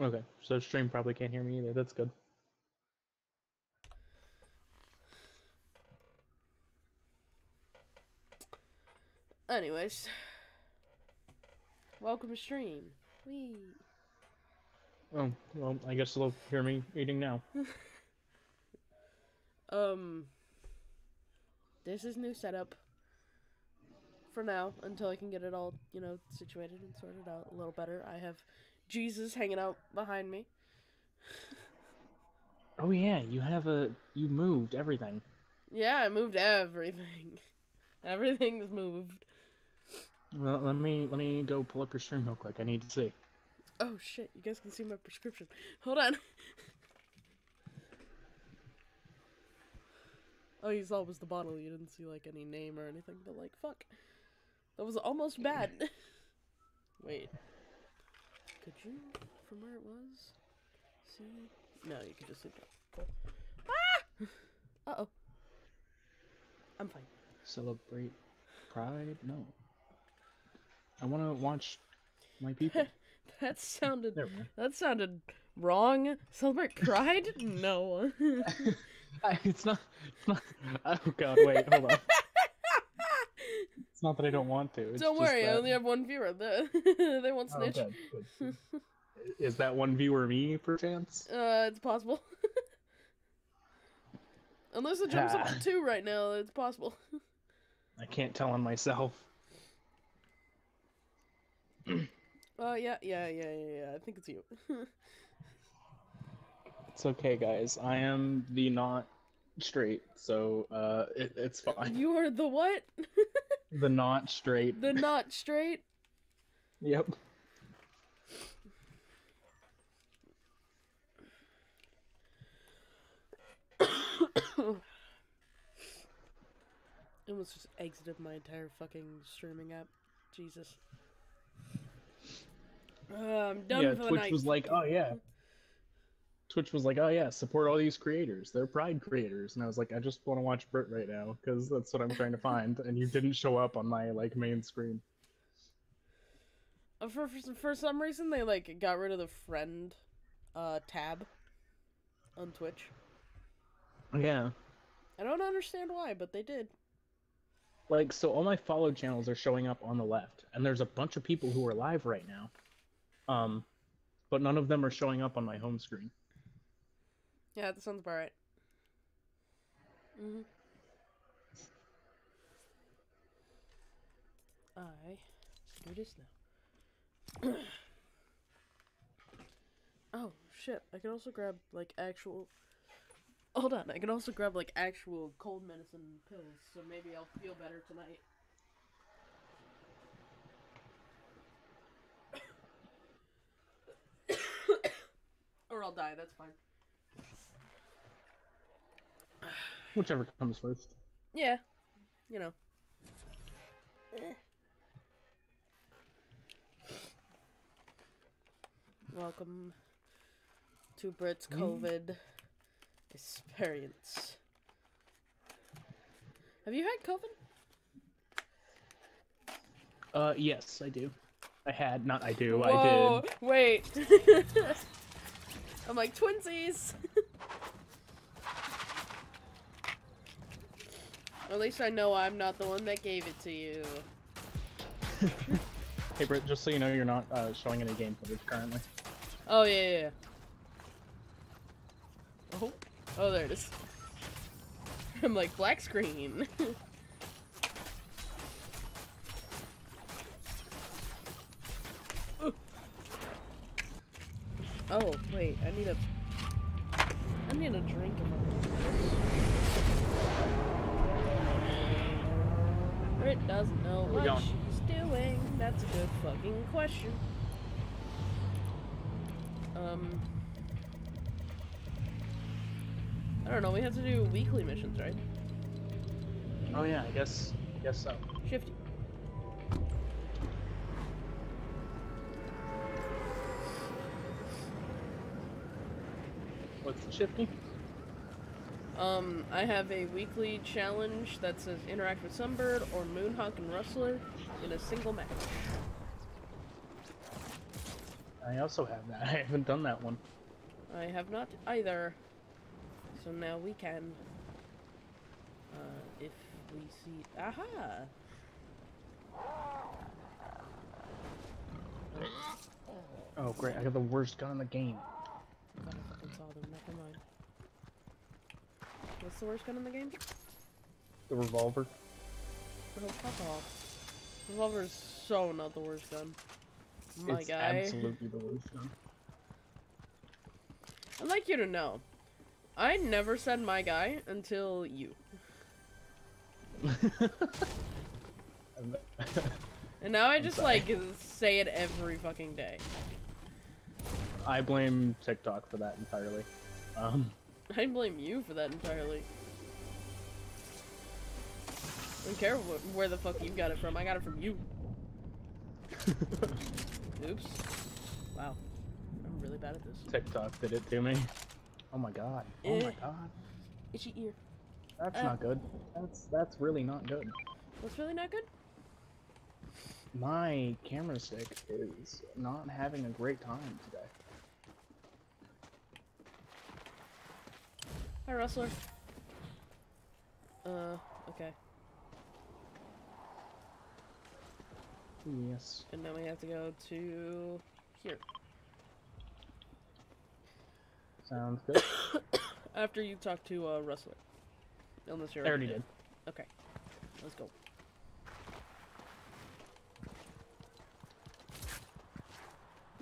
Okay, so stream probably can't hear me either. That's good. Anyways, welcome to stream. Wee. Oh, well, I guess they'll hear me eating now. Um, this is new setup for now until I can get it all, you know, situated and sorted out a little better. I have Jesus hanging out behind me. Oh yeah, you have a you moved everything. Yeah, I moved everything. Everything's moved. Well, let me let me go pull up your stream real quick. I need to see. Oh shit, you guys can see my prescription. Hold on. oh, you saw was the bottle. You didn't see like any name or anything, but like fuck. That was almost bad. Wait. Could you from where it was? See? No, you could just see that. Cool. Ah! Uh oh. I'm fine. Celebrate Pride? No. I want to watch my people. That sounded There we go. that sounded wrong. Celebrate Pride? no. It's not. It's not. Oh God! Wait, hold on. It's not that I don't want to. It's Don't just worry, I only have one viewer. The they won't Oh, snitch. good, good. Is that one viewer me, perchance? Uh, it's possible. Unless it jumps up Ah. to two right now, it's possible. I can't tell on myself. Uh, yeah, yeah, yeah, yeah, yeah. I think it's you. It's okay, guys. I am the not straight, so uh, it, it's fine. you are the what? The not straight. the not straight. Yep. I almost just exited my entire fucking streaming app. Jesus. Uh, I'm done yeah, for the Twitch night. was like, oh yeah. Twitch was like, oh yeah, support all these creators. They're pride creators, and I was like, I just want to watch Brit right now because that's what I'm trying to find. And you didn't show up on my like main screen. Uh, for, for for some reason they like got rid of the friend uh tab on Twitch. Yeah. I don't understand why, but they did. Like, so all my follow channels are showing up on the left, and there's a bunch of people who are live right now. Um, but none of them are showing up on my home screen. Yeah, that sounds about right. hmm I do this now. oh shit! I can also grab like actual. Hold on, I can also grab like actual cold medicine pills, so maybe I'll feel better tonight. or I'll die. That's fine. Whichever comes first. Yeah, you know. Eh. Welcome to Brit's COVID experience. Have you had COVID? Uh, yes, I do. I had, not I do, I did. wait. I'm like twinsies. At least I know I'm not the one that gave it to you. Hey, Britt, just so you know, you're not uh, showing any game footage currently. Oh yeah, yeah. yeah. Oh, oh, there it is. I'm like black screen. Oh wait, I need a. I need a drink. Doesn't know what going? she's doing. That's a good fucking question. Um. I don't know, we have to do weekly missions, right? Oh yeah, I guess, I guess so. Shifty. What's the shifty? Um, I have a weekly challenge that says interact with Sunbird or Moonhawk and Rustler in a single match. I also have that. I haven't done that one. I have not either. So now we can. Uh, if we see. Aha! Oh great, I got the worst gun in the game. Thought I fucking saw them. Never mind. What's the worst gun in the game? The revolver. Oh, fuck off. Revolver is so not the worst gun. My it's guy. absolutely the worst gun. I'd like you to know. I never said my guy until you. And now I just like say it every fucking day. I blame TikTok for that entirely. Um, I blame you for that entirely. I don't care wh- where the fuck you got it from. I got it from you. Oops. Wow. I'm really bad at this. TikTok did it to me. Oh my god. Oh Eh. my god. Itchy ear. That's Uh. not good. That's that's really not good. What's really not good? My camera stick is not having a great time today. Hi, Rustler. Uh, okay. Yes. And now we have to go to here. Sounds good. After you talk to uh, Rustler. Unless you're I already did. Okay. Let's go.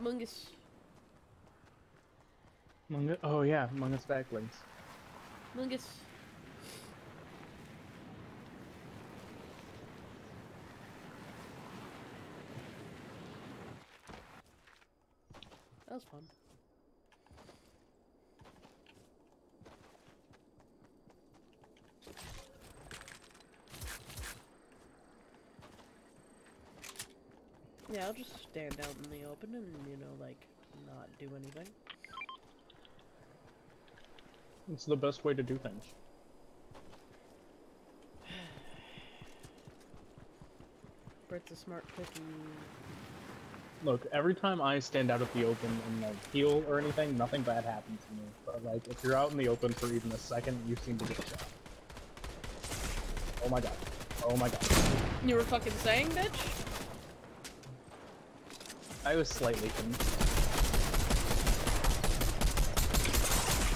Mungus. Mungus. Oh yeah, Mungus backlinks. Mungus. That was fun. Yeah, I'll just stand out in the open and, you know, like, not do anything. It's the best way to do things. Bert's a smart cookie. Look, every time I stand out at the open and like heal or anything, nothing bad happens to me. But like, if you're out in the open for even a second, you seem to get shot. Oh my god. Oh my god. You were fucking saying, bitch? I was slightly con-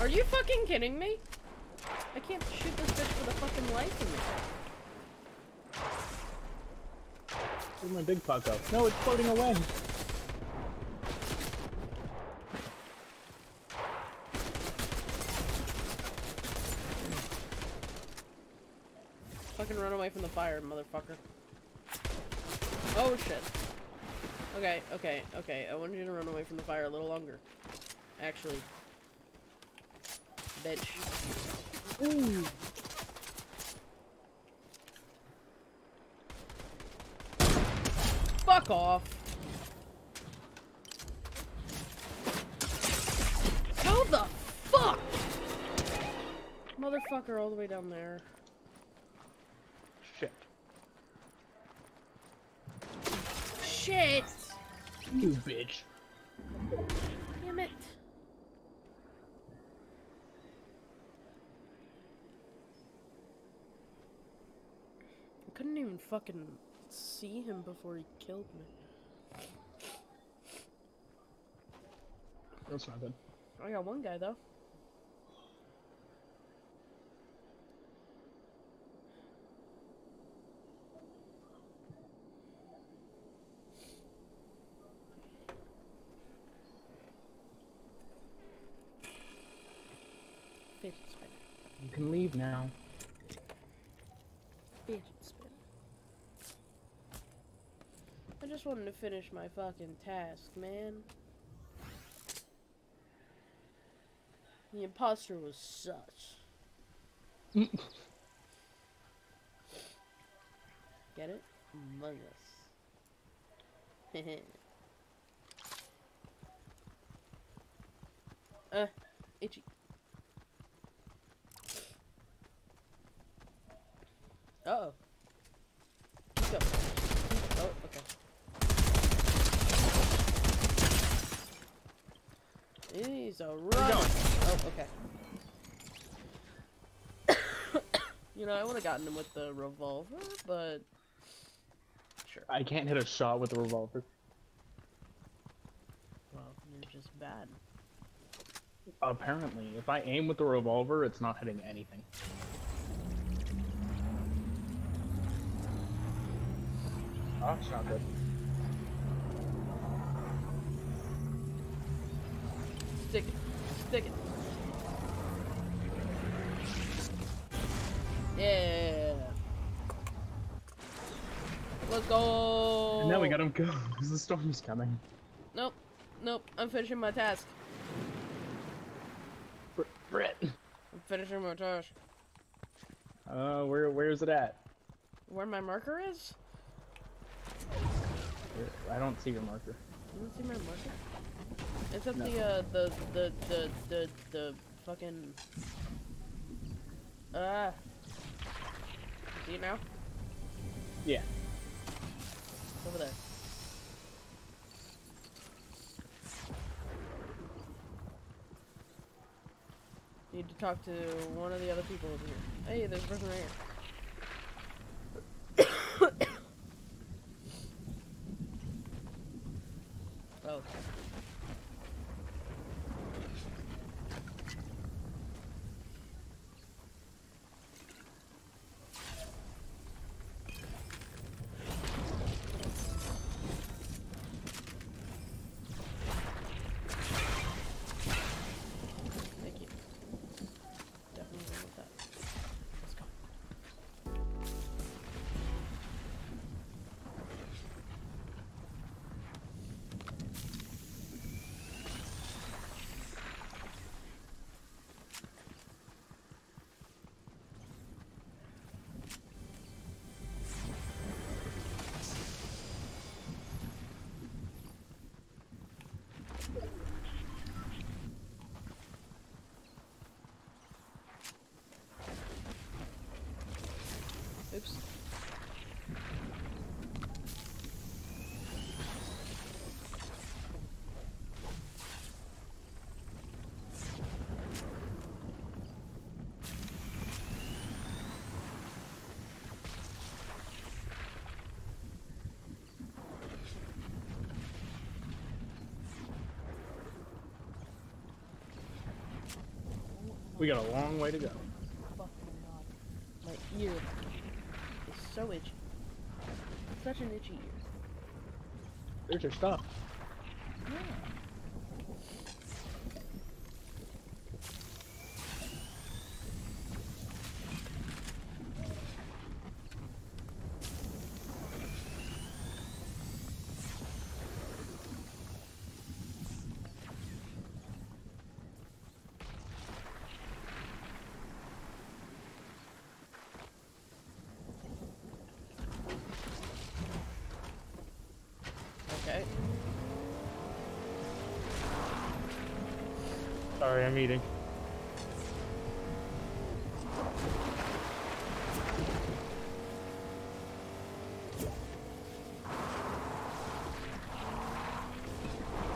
Are you fucking kidding me? I can't shoot this bitch for the fucking life of me. Where'd my big pot go? No, it's floating away. Fucking run away from the fire, motherfucker. Oh shit. Okay, okay, okay. I wanted you to run away from the fire a little longer. Actually. Bitch. Ooh. Fuck off. How the fuck? Motherfucker all the way down there. Shit. Shit! You bitch. Damn it. I couldn't even fucking see him before he killed me. That's not good. I got one guy though. Fidget spinner. You can leave now. Fidget spinner. To finish my fucking task, man. The imposter was such. Get it? Among Us. uh, itchy. Uh oh. He's a run. Oh, okay. you know, I would have gotten him with the revolver, but sure. I can't hit a shot with the revolver. Well, you're just bad. Apparently, if I aim with the revolver, it's not hitting anything. Oh, it's not good. Stick it. Stick it. Yeah. Let's go. And now we got him go because the storm is coming. Nope. Nope. I'm finishing my task. Br- Brett. I'm finishing my task. Uh, where where is it at? Where my marker is? I don't see your marker. You don't see my marker? It's at the uh the the the the the fucking ah. See it now? Yeah. It's over there. Need to talk to one of the other people over here. Hey, there's a person right here. oh. Thank you. Definitely went with that. Let's go. Oops. We got a long way to go. Fucking god. My ear is so itchy. Such an itchy ear. There's your stuff. Yeah. Okay. Sorry, I'm eating. Devon would like to join our party. No, Devon, you're not Wait, allowed. Fuck wait.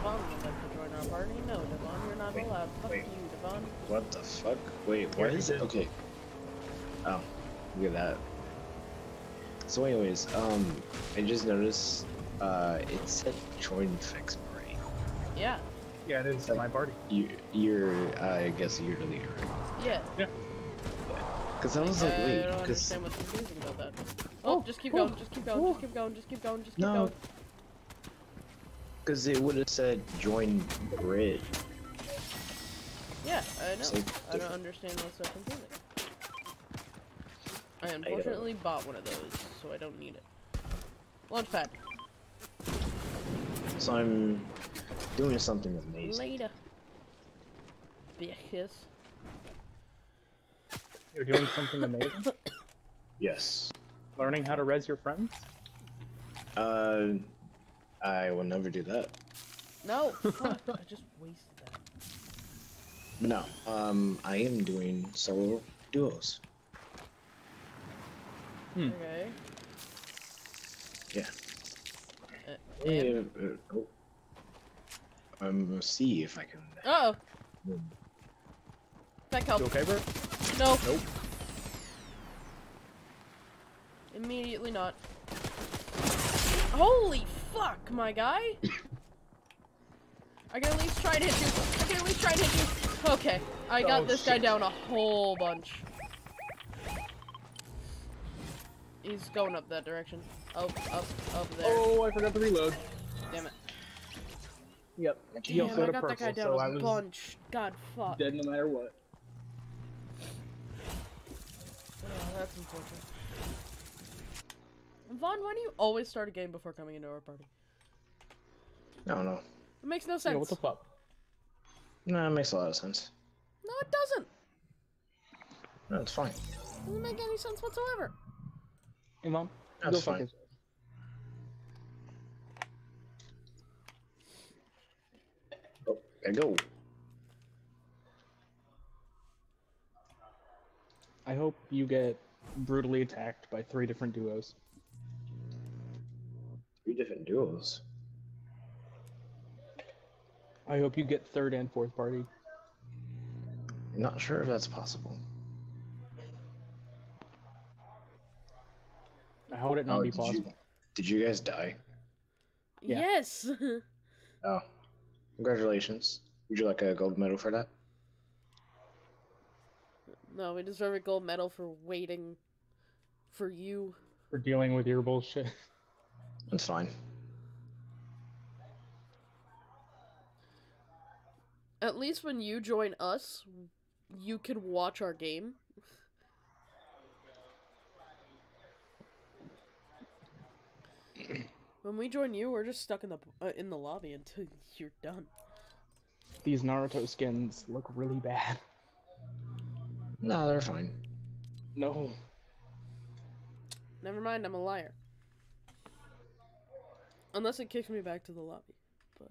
you, like to join our party? No, Devon. What the fuck? Wait, Here what he is it? is. Okay. Oh, look at that. So, anyways, um, I just noticed, uh, it said join fix party. Yeah. Yeah, it is my party. You, you're, I guess you're the leader. Yeah. Yeah. Cause I was like, I wait, don't cause understand what's confusing about that. Oh, Oh, just keep oh, going, just keep going, oh. just keep going, just keep going, just keep No. going. cause it would have said join grid. Yeah, I know. So I don't understand what's so confusing. I unfortunately bought one of those, so I don't need it. Launchpad. So I'm doing something amazing. Later. Bitches. You're doing something amazing. Yes. Learning how to res your friends. Uh, I will never do that. No, fuck, I just wasted that. No. Um, I am doing solo duos. Hmm. Okay. Yeah. Uh, Yeah, and? uh, oh. I'm gonna see if I can. Uh oh. Back help. You okay, bro? No. Nope. Immediately not. Holy fuck, my guy! I can at least try and hit you. I can at least try and hit you. Okay, I got Oh, this guy down a whole bunch. He's going up that direction. Up, up, up there. Oh, I forgot to reload. Damn it. Yep. He Damn, also I had a got that guy down so a I was bunch. God fuck. dead no matter what. Oh, that's unfortunate. Vaughn, why do you always start a game before coming into our party? I don't know. It makes no sense. Yeah, what the fuck? No, it makes a lot of sense. no, it doesn't. No, it's fine. doesn't make any sense whatsoever. Hey, mom. That's go fuck fine. yourself. Oh, I go. I hope you get brutally attacked by three different duos. Three different duos. I hope you get third and fourth party. Not sure if that's possible. How would it not Oh, be did you- possible? Did you guys die? Yeah. Yes. Oh, congratulations. Would you like a gold medal for that? no, we deserve a gold medal for waiting for you. For dealing with your bullshit. That's fine. At least when you join us, you can watch our game. When we join you, we're just stuck in the uh, in the lobby until you're done. These Naruto skins look really bad. No, they're fine. No. Never mind, I'm a liar. Unless it kicks me back to the lobby, but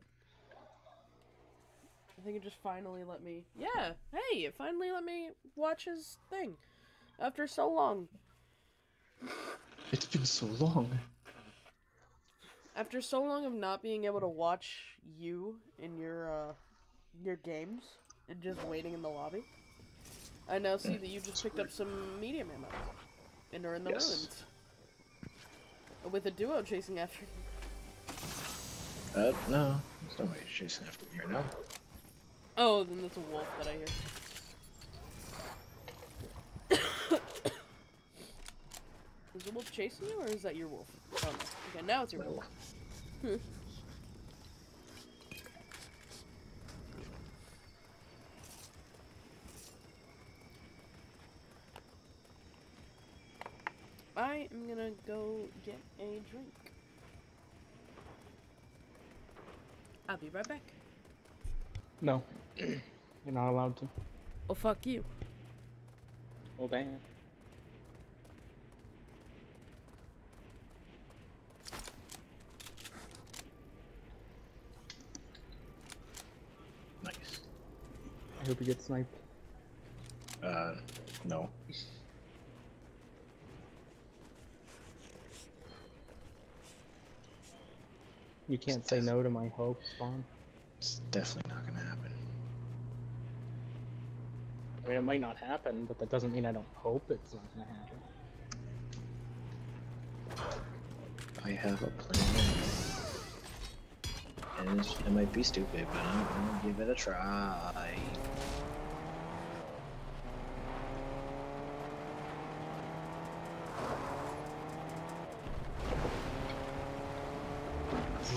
I think it just finally let me. Yeah, hey, it finally let me watch his thing after so long. It's been so long. After so long of not being able to watch you in your uh your games and just waiting in the lobby, I now see that you just picked up some medium ammo and are in the Yes. ruins with a duo chasing after you. Uh, no. There's nobody chasing after me right now. Oh, then that's a wolf that I hear. is the wolf chasing you, or is that your wolf? Oh no. Okay, now it's your No. wolf. Hmm. I am gonna go get a drink. I'll be right back. No. You're not allowed to. Oh, fuck you. Well, damn. Nice. I hope you get sniped. Uh, no. You can't say no to my hope, Spawn. It's definitely not gonna happen. I mean, it might not happen, but that doesn't mean I don't hope it's not gonna happen. I have a plan. And it might be stupid, but I'm gonna give it a try.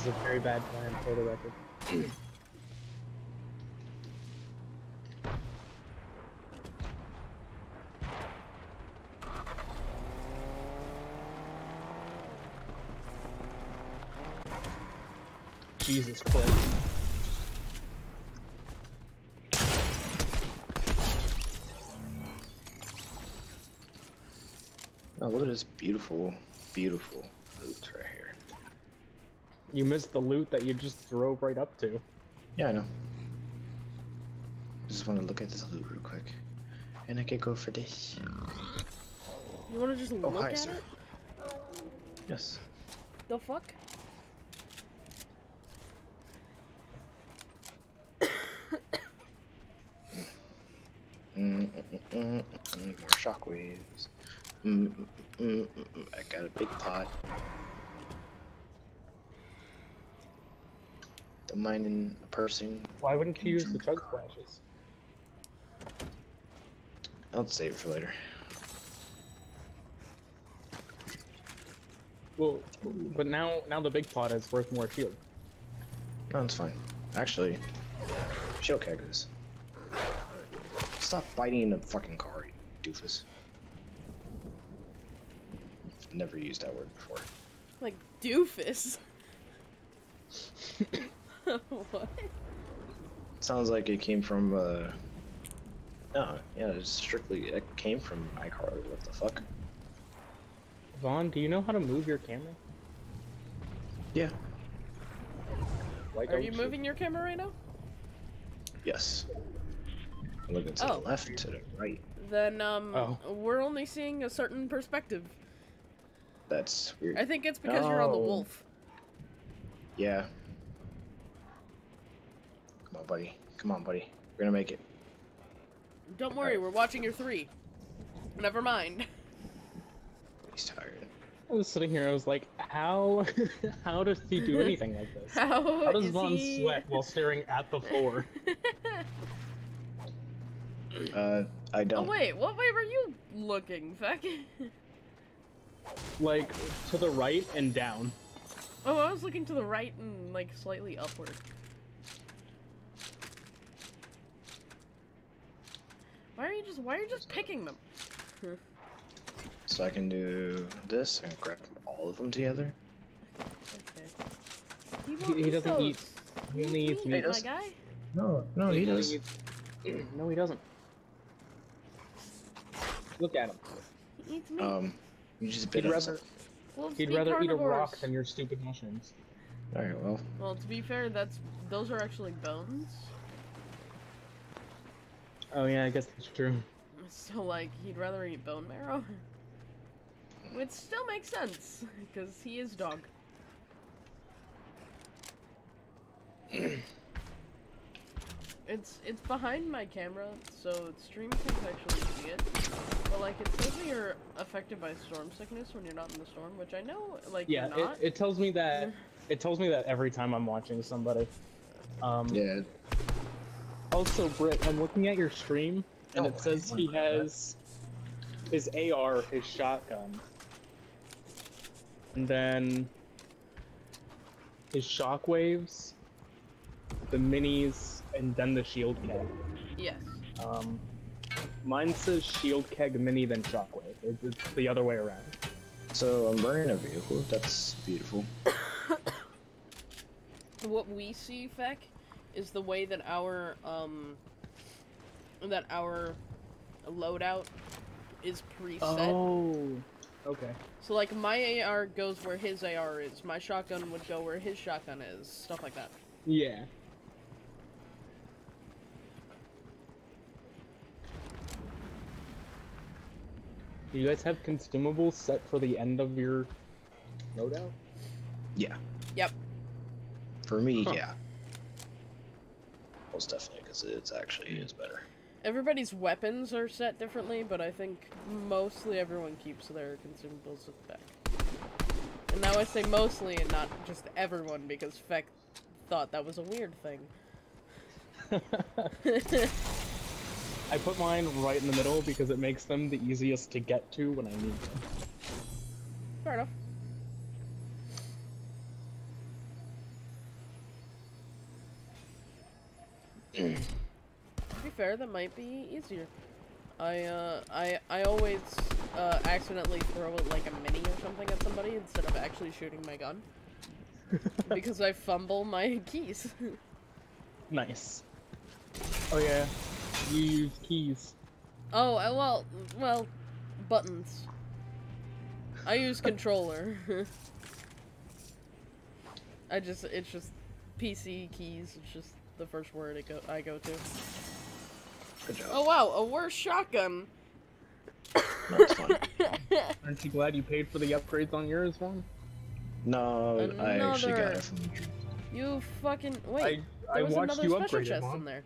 Is a very bad plan for the record. Jesus Christ. Oh, look at this beautiful, beautiful loot right here. You missed the loot that you just drove right up to. Yeah, I know. I Just want to look at this loot real quick. And I can go for this. You wanna just Oh, look hi, at sir. it? Yes. The fuck? Mm, mm, mm, mm, mm, more shockwaves. Mm, mm, mm, mm, mm, I got a big pot. Don't mind in a person. Why wouldn't you use the chug splashes? I'll save it for later. Well, but now now the big pot is worth more shield. No, it's fine. Actually, shield keg is. Stop biting in the fucking car, you doofus. Never used that word before. Like doofus. what? Sounds like it came from, uh... No, yeah, it's strictly, it came from iCarly, what the fuck? Vaughn, do you know how to move your camera? Yeah. Why Are don't you moving your camera right now? Yes. I'm Looking to Oh. the left, to the right. Then um, Oh. we're only seeing a certain perspective. That's weird. I think it's because you're on the wolf. Yeah. Come on, buddy. Come on, buddy. We're gonna make it. Don't worry, we're watching your three. Never mind. He's tired. I was sitting here. I was like, how how does he do anything like this? How, How does is Vaughn he... sweat while staring at the floor? Uh, I don't. Oh wait, what way were you looking, Fecc? Like to the right and down. oh, I was looking to the right and like slightly upward. Why are you just why are you just picking them? So I can do this and grab all of them together. Okay. He, He- he doesn't those. eat- he only won't eats eat, meat. my guy. No, no, he doesn't. No, he doesn't. Look at him. He eats meat. Um, you just bit He'd rather something. He'd be rather eat a rock than your stupid mushrooms. All right, well, Well, to be fair, that's those are actually bones. Oh yeah, I guess that's true. So like, he'd rather eat bone marrow. Which still makes sense, because he is dog. it's it's behind my camera, so stream can't actually see it. But like, it says that you're affected by storm sickness when you're not in the storm, which I know, like, Yeah, you're it, it tells me that it tells me that every time I'm watching somebody. Um, yeah. Also, Britt, I'm looking at your stream, and Oh, it says he wonder that. has his AR, his shotgun, and then his shockwaves, the minis, and then the shield keg. yes. Um, mine says shield keg mini then shockwave. It, it's the other way around. So I'm burning a vehicle. That's beautiful. what we see, Fecc, is the way that our um that our loadout is preset. Oh, okay. So like my AR goes where his AR is, my shotgun would go where his shotgun is, stuff like that. Yeah. Do you guys have consumables set for the end of your loadout? Yeah. Yep. For me, Huh. yeah. Most definitely, because it's actually is better. Everybody's weapons are set differently, but I think mostly everyone keeps their consumables with back. And now I say mostly and not just everyone because Fecc thought that was a weird thing. I put mine right in the middle because it makes them the easiest to get to when I need them. Fair enough. To be fair, that might be easier. I uh I I always uh accidentally throw like a mini or something at somebody instead of actually shooting my gun. because I fumble my keys. Nice. Oh yeah, you use keys. oh, uh, well, well, buttons. I use controller. I just it's just PC keys. It's just the first word I go I go to. Good job. Oh wow, a worse shotgun. That's fun. Aren't you glad you paid for the upgrades on yours one? No, I actually got Another- it You fucking wait. I I there was watched another you special upgrade it, chest in Vaughn. there.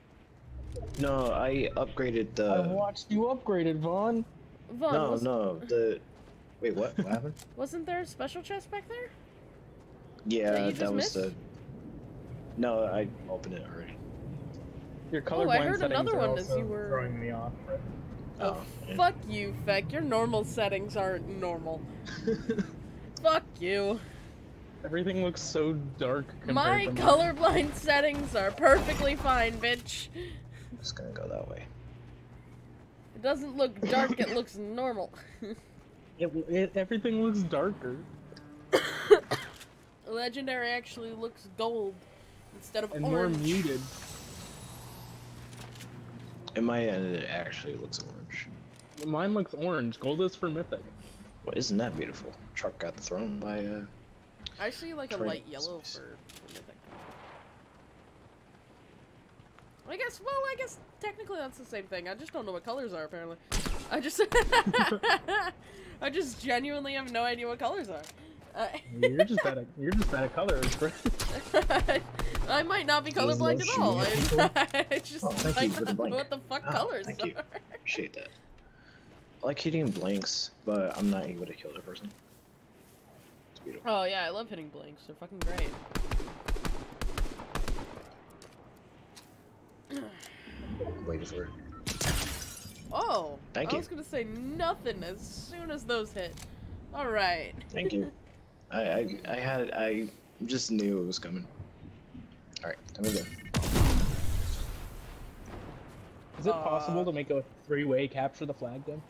No, I upgraded the. I watched you upgraded, Vaughn. Vaughn, no, was, no. The wait, what? What happened? wasn't there a special chest back there? Yeah, you that just was missed? the. No, I opened it already. Your Oh, I colorblind heard settings another are one as you were- throwing me off. Oh, oh, yeah. fuck you, Fecc. Your normal settings aren't normal. fuck you. Everything looks so dark compared My to mine. colorblind settings are perfectly fine, bitch. I'm just gonna go that way. It doesn't look dark, it looks normal. It, it, everything looks darker Legendary actually looks gold instead of and more orange. muted. In my end, it actually looks orange. Mine looks orange. Gold is for mythic. Well, isn't that beautiful? Truck got thrown by uh. I see like a light yellow space. for, for mythic. I guess, well, I guess technically that's the same thing. I just don't know what colors are, apparently. I just. I just genuinely have no idea what colors are. Uh, You're just bad at you're just bad at colors. bro. I might not be colorblind at all. I, I just Oh, thank might you for the not know what the fuck Oh, colors thank you. Appreciate that. I like hitting blanks, but I'm not able to kill the person. It's beautiful. Oh yeah, I love hitting blanks. They're fucking great. Waiting for it. Oh, Thank I you. was gonna say nothing as soon as those hit. All right. Thank you. I, I I had I just knew it was coming. All right, time to go. Is it Uh, possible to make a three-way capture the flag then?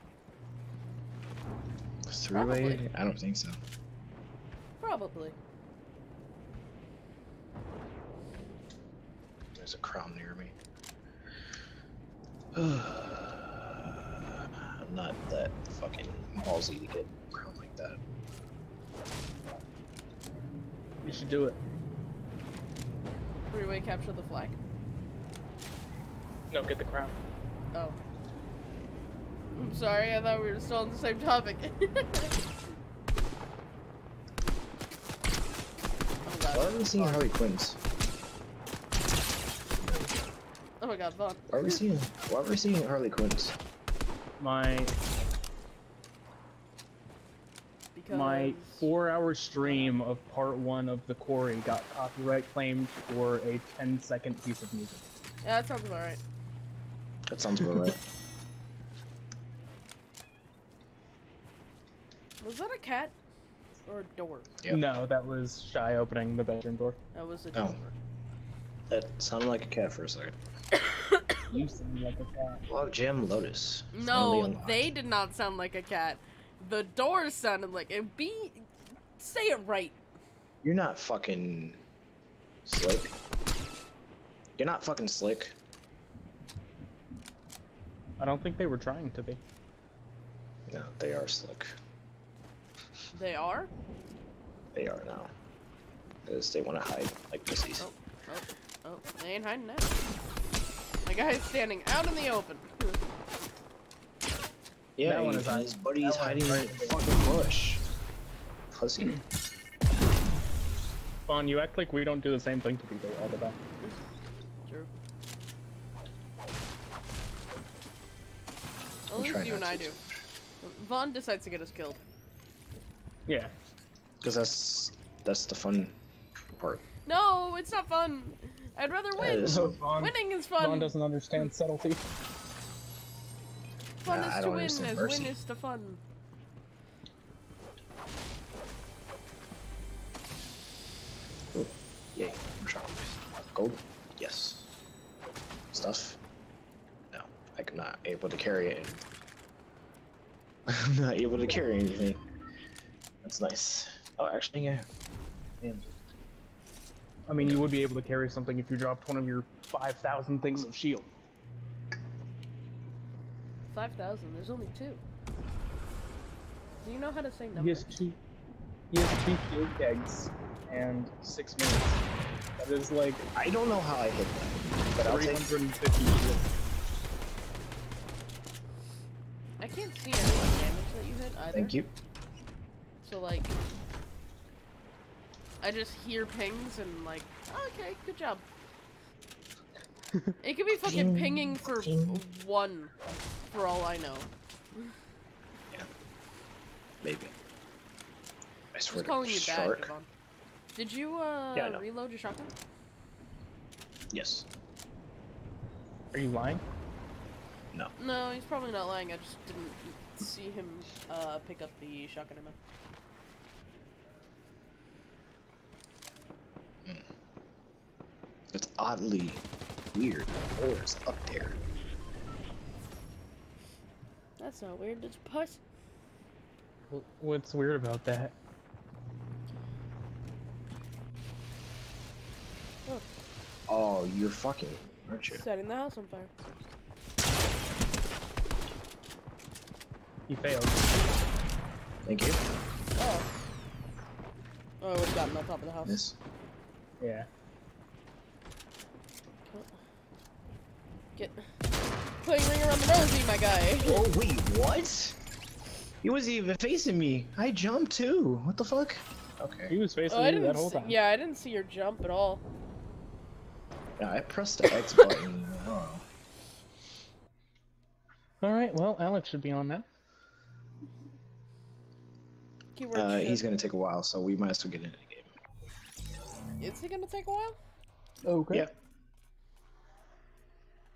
Three way? I don't think so. Probably. There's a crown near me. I'm not that fucking ballsy to get a crown like that. You should do it. Three-way capture the flag. No, get the crown. Oh. I'm sorry. I thought we were still on the same topic. oh. Why are we seeing Vaughn. Harley Quinns? Oh my god, Vaughn. Why are we seeing why are we seeing Harley Quinns? My Because my four-hour stream of part one of the quarry got copyright claimed for a 10-second piece of music. Yeah, that sounds alright. That sounds about right. Was that a cat or a door? Yep. No, that was shy opening the bedroom door. That was a Oh. door. That sounded like a cat for a second. You sound like a cat. Well, Jim Lotus. No, they did not sound like a cat. The door sounded like it. Be, say it right. You're not fucking slick. You're not fucking slick. I don't think they were trying to be. No, they are slick. They are. They are now. Because they want to hide like pussies. Oh, oh, oh! They ain't hiding now. My guy's standing out in the open. Yeah, That one he- is hiding. his buddy's That hiding is in the fucking bush. Pussy. Vaughn, you act like we don't do the same thing to people all the time. True. At least you and I do. Vaughn decides to get us killed. Yeah. Because that's that's the fun part. No, it's not fun. I'd rather win. is- So Vaughn, Winning is fun. Vaughn doesn't understand subtlety. Fun Nah, is to win, understand as mercy. win is to fun. Yay, Gold? Yes. Stuff? No, I'm not able to carry it. I'm not able to carry anything. That's nice. Oh, actually, yeah. Damn. I mean, you would be able to carry something if you dropped one of your 5,000 things of shield. 5,000. There's only two. Do you know how to say numbers? He has two. He has two shield kegs and six minutes. That is like I don't know how I hit that, but I'll take 350. I can't see any damage that you hit either. Thank you. So like, I just hear pings and like, oh, okay, good job. it could be fucking Ping, pinging for ping. one, for all I know. Yeah. Maybe. I I swear was to calling you dad, shark. Devon. Did you uh Yeah, I reload your shotgun? Yes. Are you lying? No. No, he's probably not lying. I just didn't see him uh pick up the shotgun ammo. It's oddly weird. Or it's up there. That's not weird. It's pus. Wh- What's weird about that? Oh, you're fucking, aren't you? Setting the house on fire. He failed. Thank you. Oh. Oh, I would have gotten on top of the house. Yes. Yeah. Get. Putting ring around the rosy, my guy. Oh wait, what? He wasn't even facing me. I jumped too. What the fuck? Okay. He was facing Oh, I you that whole time. yeah, I didn't see your jump at all. Yeah, I pressed the X button. Oh. All right. Well, Alex should be on now. Keyword Uh, should. he's gonna take a while, so we might as well get into the game. Is he gonna take a while? Okay. Yeah.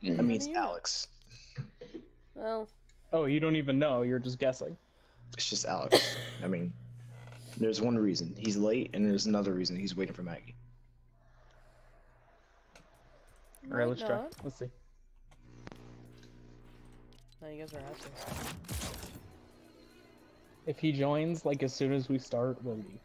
That mm-hmm. means do you know? Alex. Well, Oh, you don't even know. You're just guessing. It's just Alex. I mean, there's one reason he's late, and there's another reason he's waiting for Maggy. All right. Let's try. Let's see. No, you guys are assholes. If he joins, like as soon as we start, we'll leave.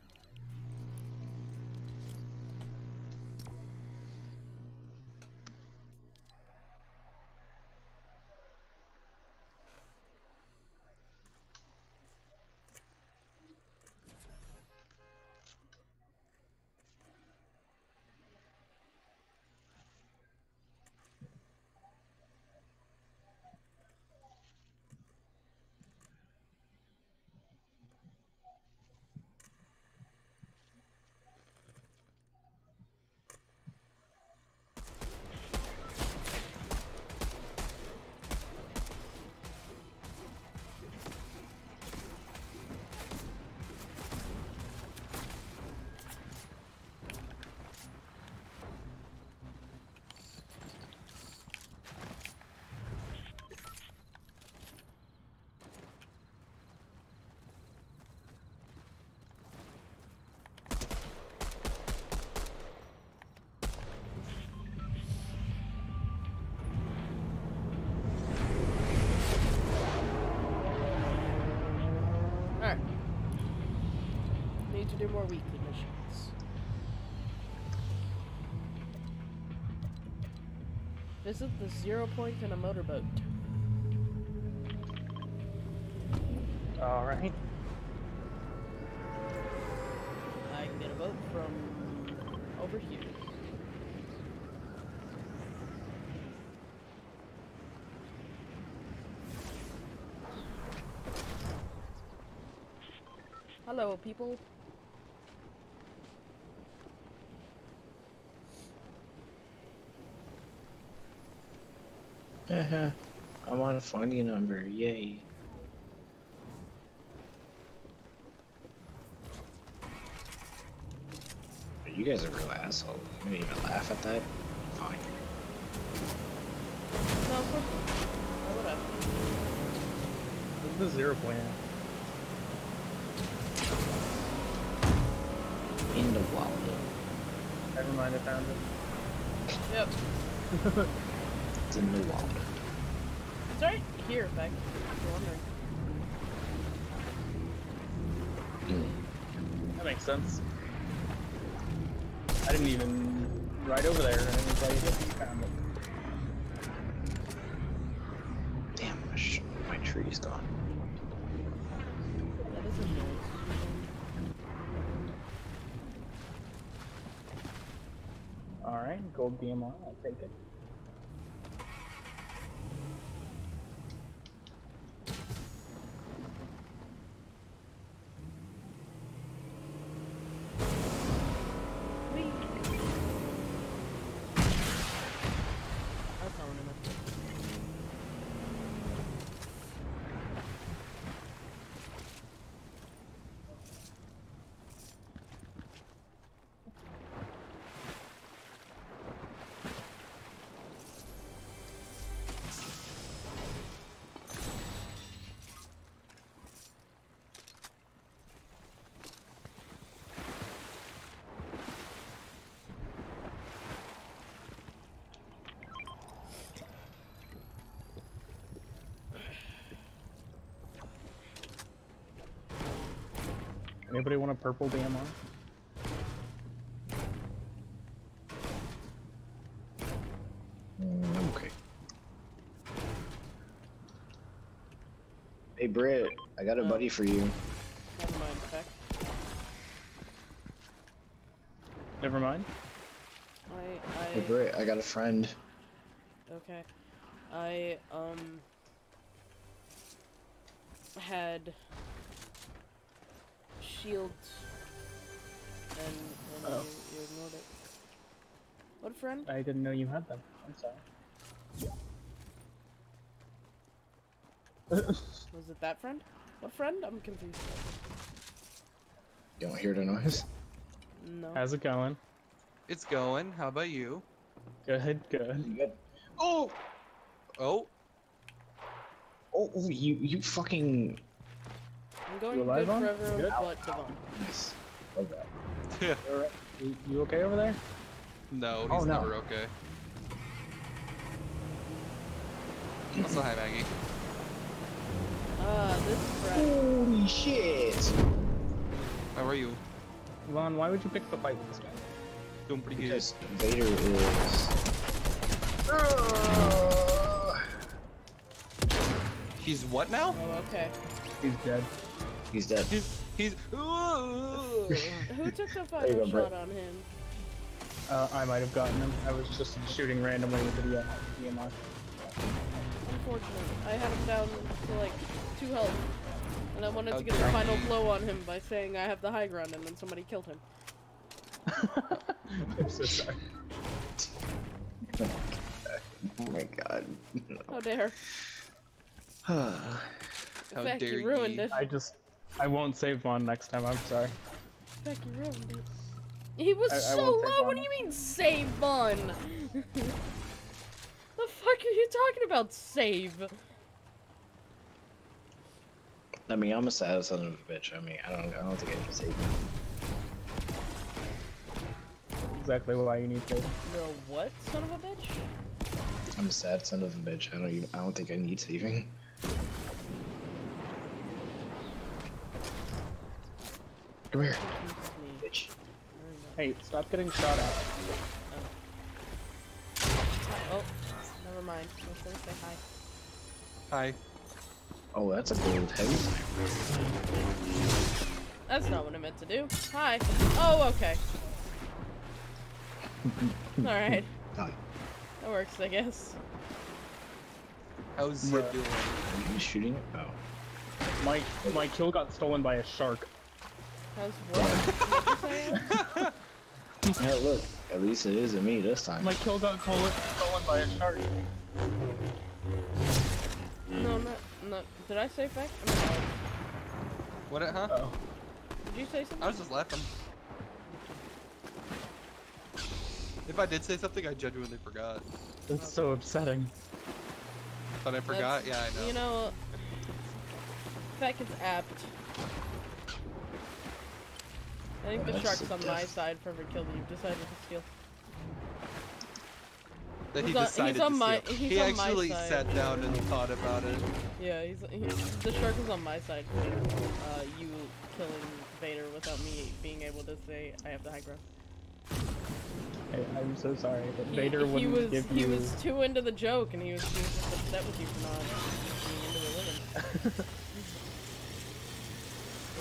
Visit the zero point in a motorboat. All right. I can get a boat from over here. Hello, people. Uh-huh. I want to find your number. Yay. You guys are real assholes. You didn't even laugh at that. Fine. No, of course not. Why would I? This is the zero point. In the wild. Never mind. I found it. Yep. It's in the wild. It's right here, in fact. If wondering. Mm. That makes sense. I didn't even ride over there, and it was like, yep, you found it. Damn, my, sh- my tree's gone. That is a noise. All right, gold DMR. I'll take it. Anybody want a purple DMR? Mm, okay. Hey Britt, I got a Oh. buddy for you. Never mind. Back. Never mind. I Hey I Britt, I got a friend. okay. I um had shields and, and Oh. you, you ignored it. What friend? I didn't know you had them. I'm sorry. Was it that friend? What friend? I'm confused. You don't hear the noise? No. How's it going? It's going. How about you? Good, good. You got- Oh! Oh, Oh, oh, you, you fucking. I'm going You good alive, for Vaughn? everyone Good? but Devon. Nice. Love that. You, alright? You, you okay over there? no, he's Oh, no. never okay. Also, hi Maggy. Ah, this friend. Holy shit! How are you? Vaughn, why would you pick the fight with this guy? Doing pretty good. Because Vader is. Uh, He's what now? Oh, okay. He's dead. He's dead. He's he's. Who took the you final go, Brett. shot on him? Uh, I might have gotten him. I was just shooting randomly with the D- DMR. Unfortunate. I had him down to like two health. And I wanted How to get the final blow on him by saying I have the high ground and then somebody killed him. I'm so sorry. Oh my god. How dare. How fact, dare you ruined ye. it. I just, I won't save Vaughn next time. I'm sorry. In fact, you ruined it. He was I- I so won't low. take What do you mean save fun? the fuck are you talking about save? I mean, I'm a sad son of a bitch. I mean, I don't, I don't think I can save him. Exactly why you need to. You're a what, son of a bitch? I'm a sad son of a bitch. I don't even, I don't think I need saving. Come here, bitch. Hey, stop getting shot at. much. Oh, never mind. I was gonna say hi. Hi. Oh, that's a gold heavy. That's not what I meant to do. Hi. Oh, okay. Alright. Hi. That works, I guess. How's Zip Bruh. doing? Are you shooting it? Oh. My my kill got stolen by a shark. How's what? What you saying? Yeah, look. At least it isn't me this time. My kill got stolen, stolen by a shark. No, not, not. Did I say fact? I'm sorry. What? it- Huh? Oh, Did you say something? I was just laughing. If I did say something, I genuinely forgot. it's so upsetting. But I forgot. That's- Yeah, I know. You know, fact is apt. I think the that's shark's a on my side for every kill that you've decided to steal. that he he's on- he's decided on to my- steal. he's He on my actually side. sat down and thought about it. Yeah, he's, he, the shark is on my side for uh, you killing Vader without me being able to say I have the high ground. Hey, I'm so sorry, but He, Vader wouldn't was give he you. was too into the joke, and he was, he was just upset with you for not being into the living.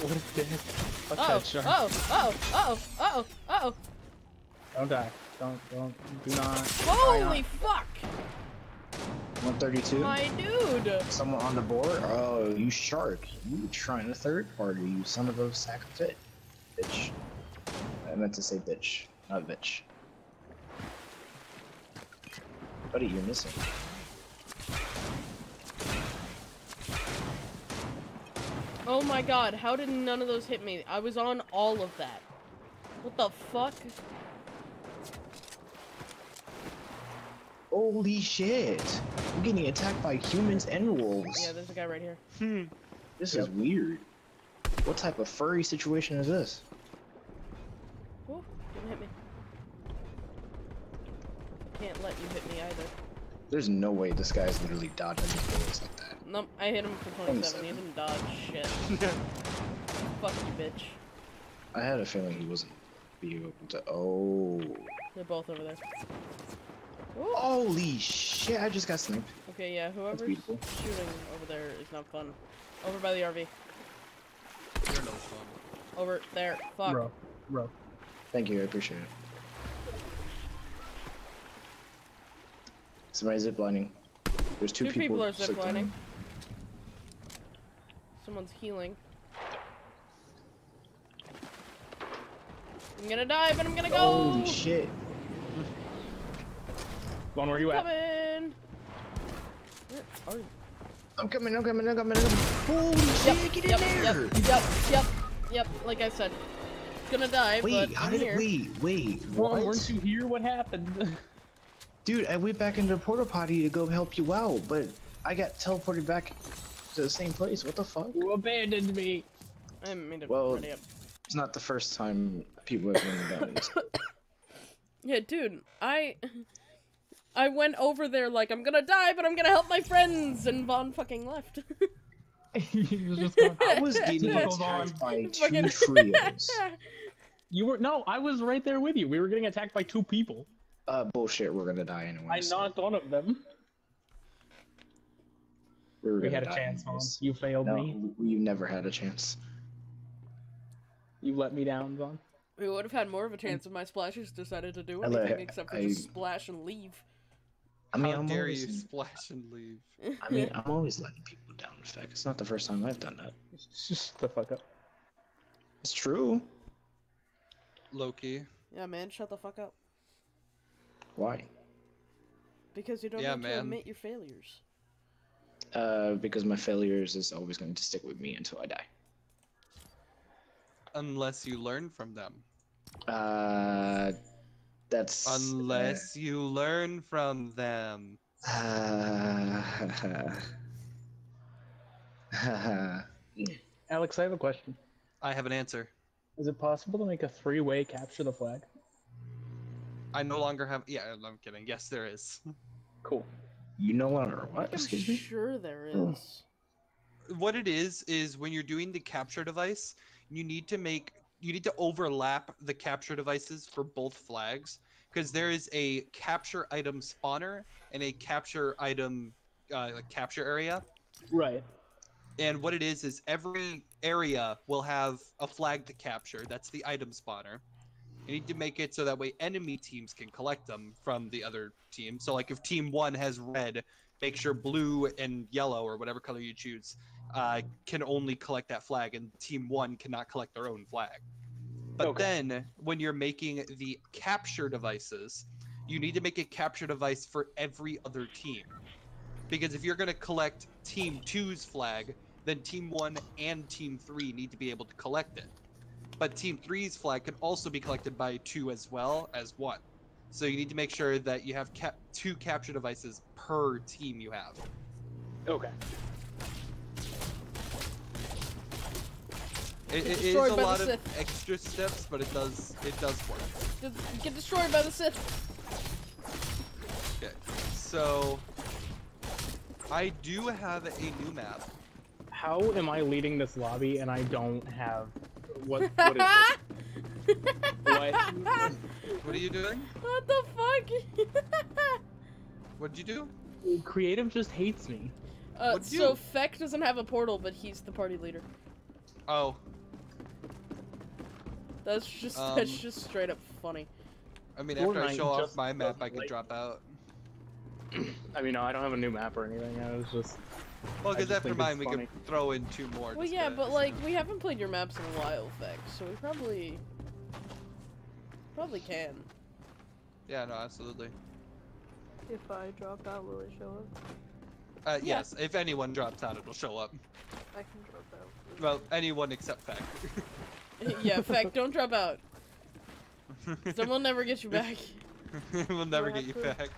What a dick. Fuck Oh, that shark. oh, oh, oh, oh, oh! Don't die. Don't, don't, do not. Holy fuck! 132. My dude! Someone on the board? Oh, you shark. You trying a third party, you son of a sack of fit. Bitch. I meant to say bitch, not bitch. Buddy, you're missing. Oh my god, how did none of those hit me? I was on all of that. What the fuck? Holy shit! I'm getting attacked by humans and wolves. Yeah, there's a guy right here. Hmm. This Yep. is weird. What type of furry situation is this? Oh, didn't hit me. Can't let you hit me either. There's no way this guy's literally dodging bullets like that. Nope, I hit him for 27. He didn't dodge shit. Fuck you, bitch. I had a feeling he wasn't be able to. Oh. They're both over there. Ooh. Holy shit! I just got sniped. Okay, yeah, whoever's beautiful. shooting over there is not fun. Over by the RV. You're no fun. Over there. Fuck. Bro, bro. Thank you. I appreciate it. Somebody's ziplining. There's two, Two people are ziplining. Ziplining. Someone's healing. I'm gonna die, but I'm gonna go. Holy shit! Vaughn, where you at? Coming. Where are you? I'm coming! I'm coming! I'm coming! I'm coming! Holy Yep, shit! Get in yep, there! Yep, yep, yep, yep. Like I said, gonna die, Wait, but how I'm did here. it? Wait, wait. Vaughn, What? weren't you here? What happened? Dude, I went back into the porta potty to go help you out, but I got teleported back to the same place. What the fuck? you abandoned me. I haven't made it Well- ready up. It's not the first time people have been done this. Yeah, dude, I I went over there like I'm gonna die, but I'm gonna help my friends, and Vaughn fucking left. he was just going, I was getting attacked by two Fucking- trios. You were no, I was right there with you. We were getting attacked by two people. Uh, bullshit. We're gonna die anyway. I knocked one of them. We, were We had a chance, Vaughn. You failed No, me. You never had a chance. You let me down, Vaughn. we would have had more of a chance if my splashes decided to do I let- except for I- just splash and leave. I mean, How I'm dare always, you splash and leave? I mean, I'm always letting people down. In fact, it's not the first time I've done that. Just the fuck up. It's true. Loki. yeah, man, shut the fuck up. Why? Because you don't Yeah, need to admit your failures. Uh, because my failures is always going to stick with me until I die. Unless you learn from them. Uh, that's Unless you learn from them. Uh, Alex, I have a question. I have an answer. Is it possible to make a three-way capture the flag? I no longer have. Yeah, I'm kidding. Yes, there is. Cool. You know what what? Excuse me. sure there Oh. What it is is when you're doing the capture device, you need to make you need to overlap the capture devices for both flags because there is a capture item spawner and a capture item uh, like capture area. Right. And what it is is every area will have a flag to capture. That's the item spawner. You need to make it so that way enemy teams can collect them from the other team. So like if team one has red, make sure blue and yellow or whatever color you choose uh, can only collect that flag, and team one cannot collect their own flag. But Okay. then when you're making the capture devices, you need to make a capture device for every other team. Because if you're going to collect Team two's flag, then Team 1 and Team 3 need to be able to collect it. But Team Three's flag can also be collected by 2 as well as 1. So you need to make sure that you have cap- two capture devices per team you have. Okay. It, it is a lot of Sith. extra steps, but it does it does work. Get destroyed by the Sith. Okay, so I do have a new map. How am I leading this lobby and I don't have what? What is? What? What are you doing? what the fuck? What'd you do? Creative just hates me. uh, What'd you so do? Fecc doesn't have a portal, but he's the party leader. Oh, That's just Um, that's just straight up funny. I mean, after I Fortnite show off my map, I could like- drop out. I mean, no, I don't have a new map or anything. I was just. Well, because after mine, we funny. could throw in two more. Well, yeah, to- but like we haven't played your maps in a while, Fecc, so we probably probably can. Yeah, no, absolutely. If I drop out, will it show up? Uh, Yeah. Yes, if anyone drops out, it'll show up. I can drop out. Well, anyone except Fecc. yeah, Fecc, don't drop out. Someone will never get you back. we'll never I get you to- back.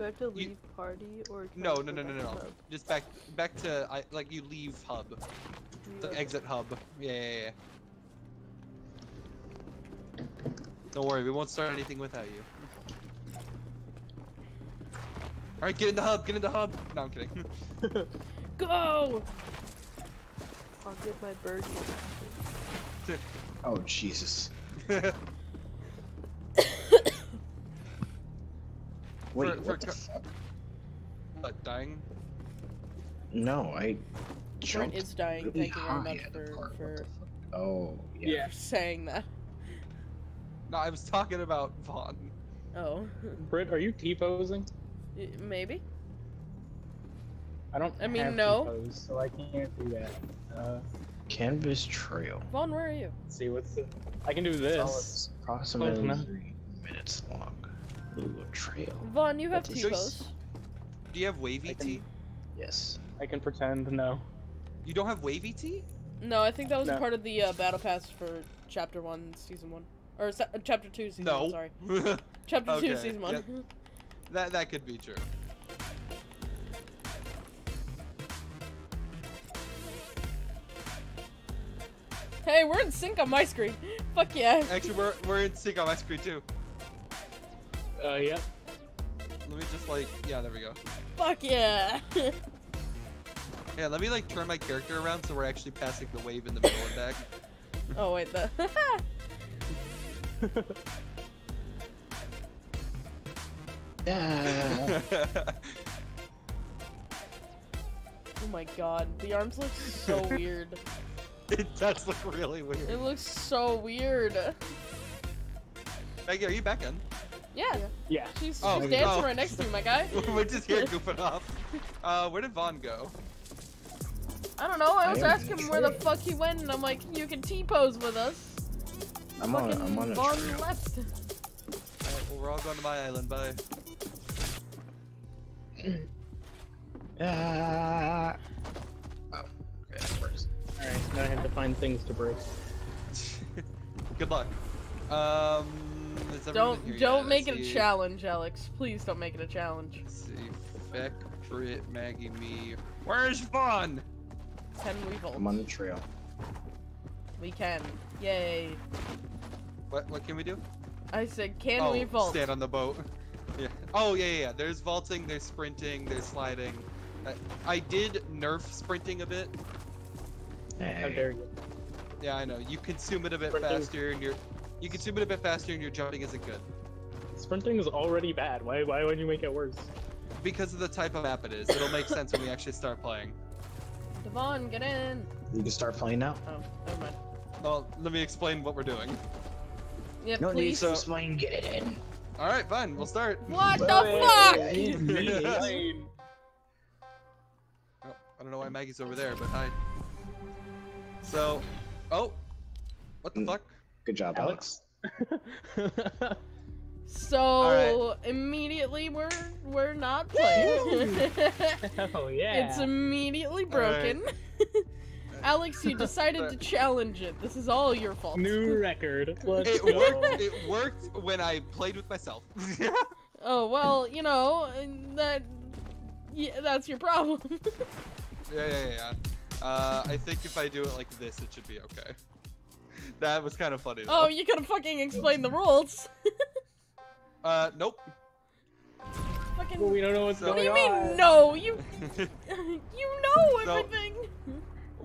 Do I have to You- leave party or? No, no, no, no, no, no. Just back, back to I like you leave hub, the exit hub. Yeah, yeah, yeah. Don't worry, we won't start anything without you. All right, get in the hub. Get in the hub. No, I'm kidding. Go! I'll get my birdie. Oh Jesus! Wait, For- what for the fuck? What, dying? No, I Brent is dying. really Thank you very high much at the for, part. What for the fuck? Oh yeah. Yeah. saying that. No, I was talking about Vaughn. Oh, Britt, are you T-posing? Y- maybe. I don't I mean, have no. T-pose, so I can't do that. Uh, Canvas trail. Vaughn, where are you? let's see what's the... I can do Oh, this. it's approximately no. three minutes long. Ooh, a trail. Vaughn, you have What T is- Do you have wavy can- tea? Yes. I can pretend no. You don't have wavy tea? No, I think that was No. part of the uh, battle pass for chapter one, season one, or se- uh, chapter two, season No. one. Sorry, chapter two, season one. yep. that that could be true. hey, we're in sync on my screen. Fuck yeah. Actually, we're we're in sync on my screen too. Uh, yeah. Let me just like, yeah, there we go. Fuck yeah. Yeah, let me like turn my character around so we're actually passing the wave in the middle and back. oh wait, the. Yeah. oh my god, the arms look so weird. it does look really weird. It looks so weird. Maggy, are you back in? Yeah, Yeah. she's, Oh, she's dancing oh. right next to you, my guy. we're just here goofing off. Uh, where did Vaughn go? I don't know. I was I asking him where the fuck he went, and I'm like, you can T pose with us. I'm on. Fucking I'm on a Vaughn trail. left. Alright, well, we're all going to my island. Bye. Ah. Oh. Okay, that works. Alright, now I have to find things to break. Good luck. Um, is everyone Don't don't make it a challenge, Alex. Please don't make it a challenge. Let's see, Fecc, Brit, Maggy, me. Where's Vaughn? Can we vault? I'm on the trail. We can. Yay. What what can we do? I said, can oh, we vault? stand on the boat. Yeah. Oh yeah, yeah, yeah. There's vaulting. There's sprinting. There's sliding. I, I did nerf sprinting a bit. How Hey. dare you? Yeah, I know. You consume it a bit Sprinting. faster, and you're you consume it a bit faster, and your jumping isn't good Sprinting is already bad. Why, why would you make it worse? because of the type of map it is. It'll make sense when we actually start playing. Devon, get in. You can start playing now. Oh, never mind. Well, let me explain what we're doing. Yeah, No need please. to explain. Get it in. All right, fine. We'll start. What the wait, fuck? wait, I need me. Explain. Oh, I don't know why Maggy's over there, but hi. So, oh, what the Mm. fuck? Good job, Alex. So immediately we're we're not playing. oh yeah. It's immediately All right. broken. Alex, you decided to challenge it. This is all your fault. New record. Let's It go. worked. It worked when I played with myself. Oh well, you know that. Yeah, that's your problem. Yeah, yeah, yeah. yeah. Uh, I think if I do it like this, it should be okay. That was kind of funny. Though. oh, you could have fucking explained the rules. Uh, nope. fucking. Well, we don't know what's So- what do going you on. mean no? You you know So- everything.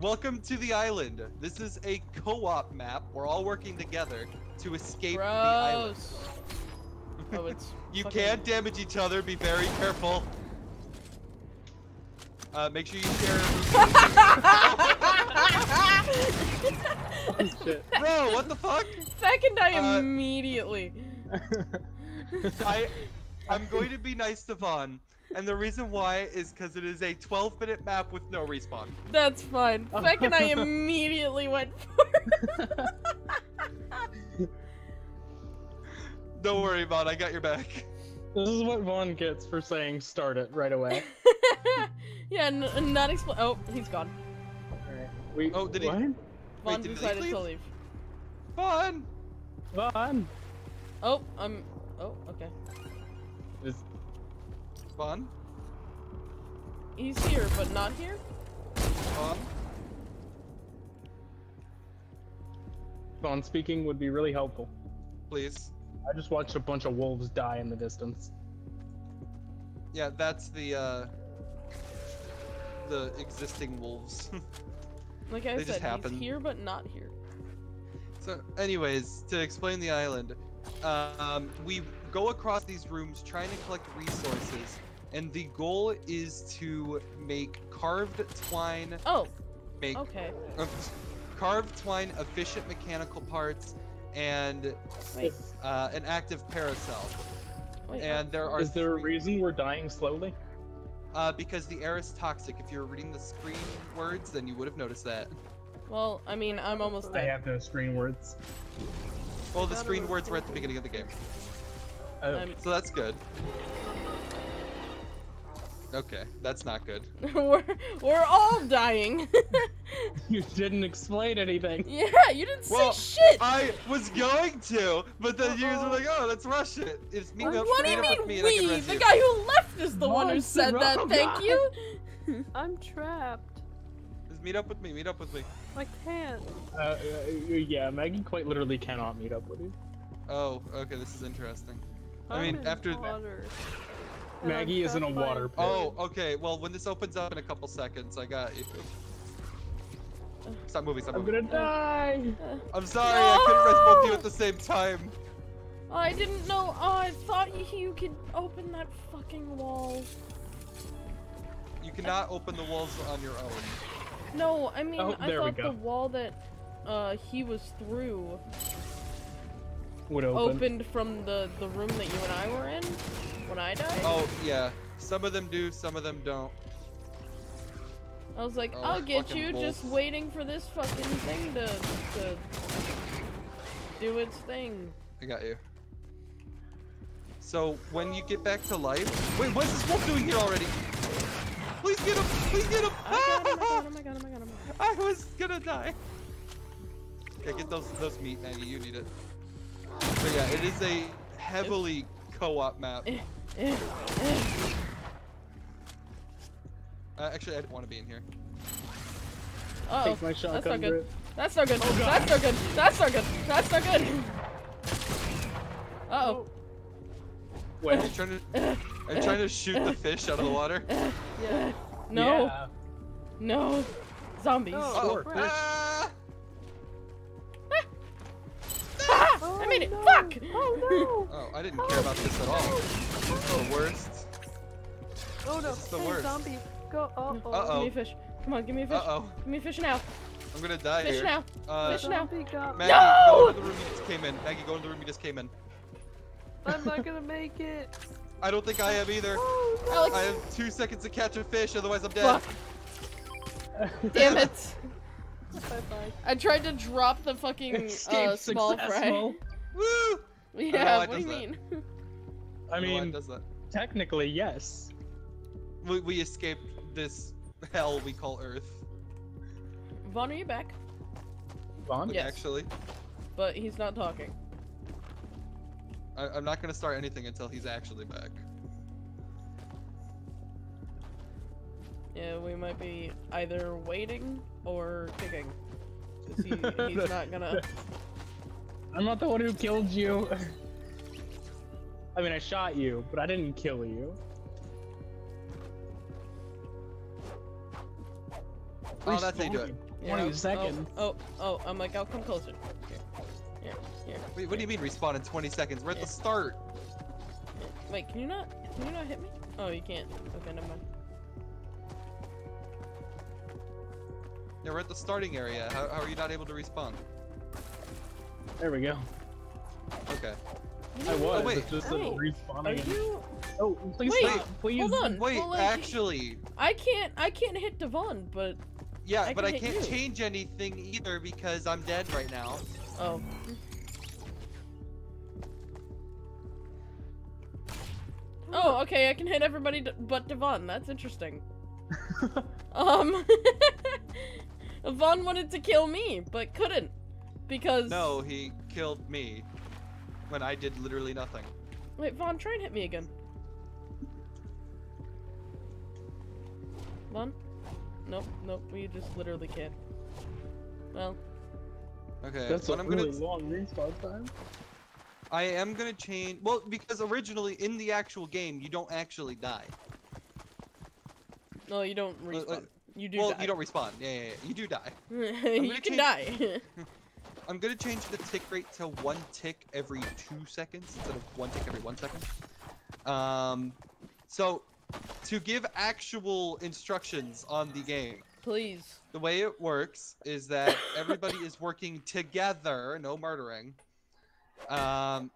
Welcome to the island. This is a co-op map. We're all working together to escape the island. Gross. Oh, it's. You fucking- can't damage each other. Be very careful. Uh, make sure you share. Oh, shit. Bro, what the fuck? Fecc and I Uh, immediately. I, I'm going to be nice to Vaughn, and the reason why is because it is a 12-minute map with no respawn. That's fine. Fecc and I immediately went for it. Don't worry, Vaughn. I got your back. this is what Vaughn gets for saying start it right away. yeah, n- not expl- Oh, he's gone. Alright. We, Oh, did he- what? Vaughn did he decided to leave? leave. Vaughn. Vaughn! Oh, I'm. Oh, okay. Is, Vaughn. He's here, but not here. Vaughn. Vaughn speaking would be really helpful. Please. I just watched a bunch of wolves die in the distance. Yeah, that's the uh, the existing wolves. Like I They just said, happen. he's here, but not here. So, anyways, to explain the island, um, we go across these rooms trying to collect resources, and the goal is to make carved twine, Oh, make okay. uh, carved twine, efficient mechanical parts, and uh, an active paracel. wait. And there are Is there a reason we're dying slowly? Uh, because the air is toxic. If you were reading the screen words, then you would have noticed that. Well, I mean, I'm almost I dead. have no screen words. Well, the screen words were at the beginning of the game, Oh, I'm- so that's good. Okay, that's not good. we're we're all dying. you didn't explain anything. yeah, you didn't Well, say shit. I was going to, but then you guys were like, "Oh, let's rush it." It's me. what do you meet up with mean me, and I can we? The you. guy who left is the one who Monster said that. Robo Thank you. I'm trapped. Just meet up with me. Meet up with me. I can't. Uh, uh, yeah, Maggy quite literally cannot meet up with you. Oh, okay. This is interesting. I I'm mean, in after- water. And I'm Maggy is in a water pit. Oh, okay. Well, when this opens up in a couple seconds, I got you. Stop moving. Stop I'm gonna die. I'm sorry. I couldn't res both of you at the same time. I didn't know. Oh, I thought you, you could open that fucking wall. You cannot open the walls on your own. No, I mean, Oh, I thought the wall that uh he was through Would open. opened from the the room that you and I were in when I died. Oh yeah. Some of them do. Some of them don't. I was like, Oh, I'll get fucking you, just waiting for this fucking thing to to do its thing. I got you. So when you get back to life, wait, what's this wolf doing here already? Please get him! Please get him. I was gonna die. Okay, get those those meat, Maggy. You need it. So yeah, it is a heavily co-op map. Uh, actually, I don't want to be in here. Uh-oh. Take my That's not good. grip. That's not good. Oh, God. That's not good. That's not good. That's not good. Uh oh. Are you Wait. trying to are you trying to shoot the fish out of the water? Yeah. No. Yeah. No. Zombies. No. Uh-oh. Sure. Ah! Ah! Oh, I made it. no. Fuck. Oh no! Oh, I didn't care about this at all. This is the worst. Oh no! This is the hey, worst. zombie, go! Oh oh! Uh-oh. Give me a fish. Come on, give me a fish. Uh oh, Give me a fish now. I'm gonna die Fish here. now. Uh, Fish now. Zombie got me. Maggy, No! go into the room you just came in. Maggy, go into the room you just came in. I'm not gonna make it. I don't think I am either. Oh, no. Alex. I have two seconds to catch a fish, otherwise I'm dead. Fuck. Damn it. Bye bye. I tried to drop the fucking uh, small successful. Woo! fry. Yeah, what do you does mean? I don't know why it mean, does that. technically, yes. We, we escaped this hell we call Earth. Vaughn, are you back? Vaughn? Yes. Actually, But he's not talking. I, I'm not gonna start anything until he's actually back. Yeah, we might be either waiting or kicking. 'Cause he, he's not gonna. I'm not the one who killed you. I mean, I shot you, but I didn't kill you. Oh, that's how you do it. 20 Yeah, seconds. Oh, oh, oh, I'm like, I'll come closer. Here, here, here. Wait, what do you mean respawn in 20 seconds? We're at the start. Wait, can you not? Can you not hit me? Oh, you can't. Okay, never mind. Yeah, we're at the starting area. How, how are you not able to respawn? There we go. Okay. I was. Oh, wait. It's just Hey, a Are you? Oh, please Wait, stop. Please. Hold on. Wait, well, like, actually, I can't. I can't hit Devon, but yeah, I but can I can't you. change anything either because I'm dead right now. oh. Oh, okay. I can hit everybody d- but Devon. That's interesting. Um, Vaughn wanted to kill me, but couldn't because. No, he killed me when I did literally nothing. Wait, Vaughn, try and hit me again. Vaughn? Nope, nope. We just literally can't. Well, Okay, That's what a I'm really gonna long respawn time. I am gonna change. Well, because originally in the actual game you don't actually die. no, you don't Uh, respawn. uh, You do well, die. you don't respawn. Yeah, yeah, yeah, you do die. you can change- die. I'm gonna change the tick rate to one tick every two seconds instead of one tick every one second. Um, so to give actual instructions on the game, Please. the way it works is that everybody is working together, no murdering. Um,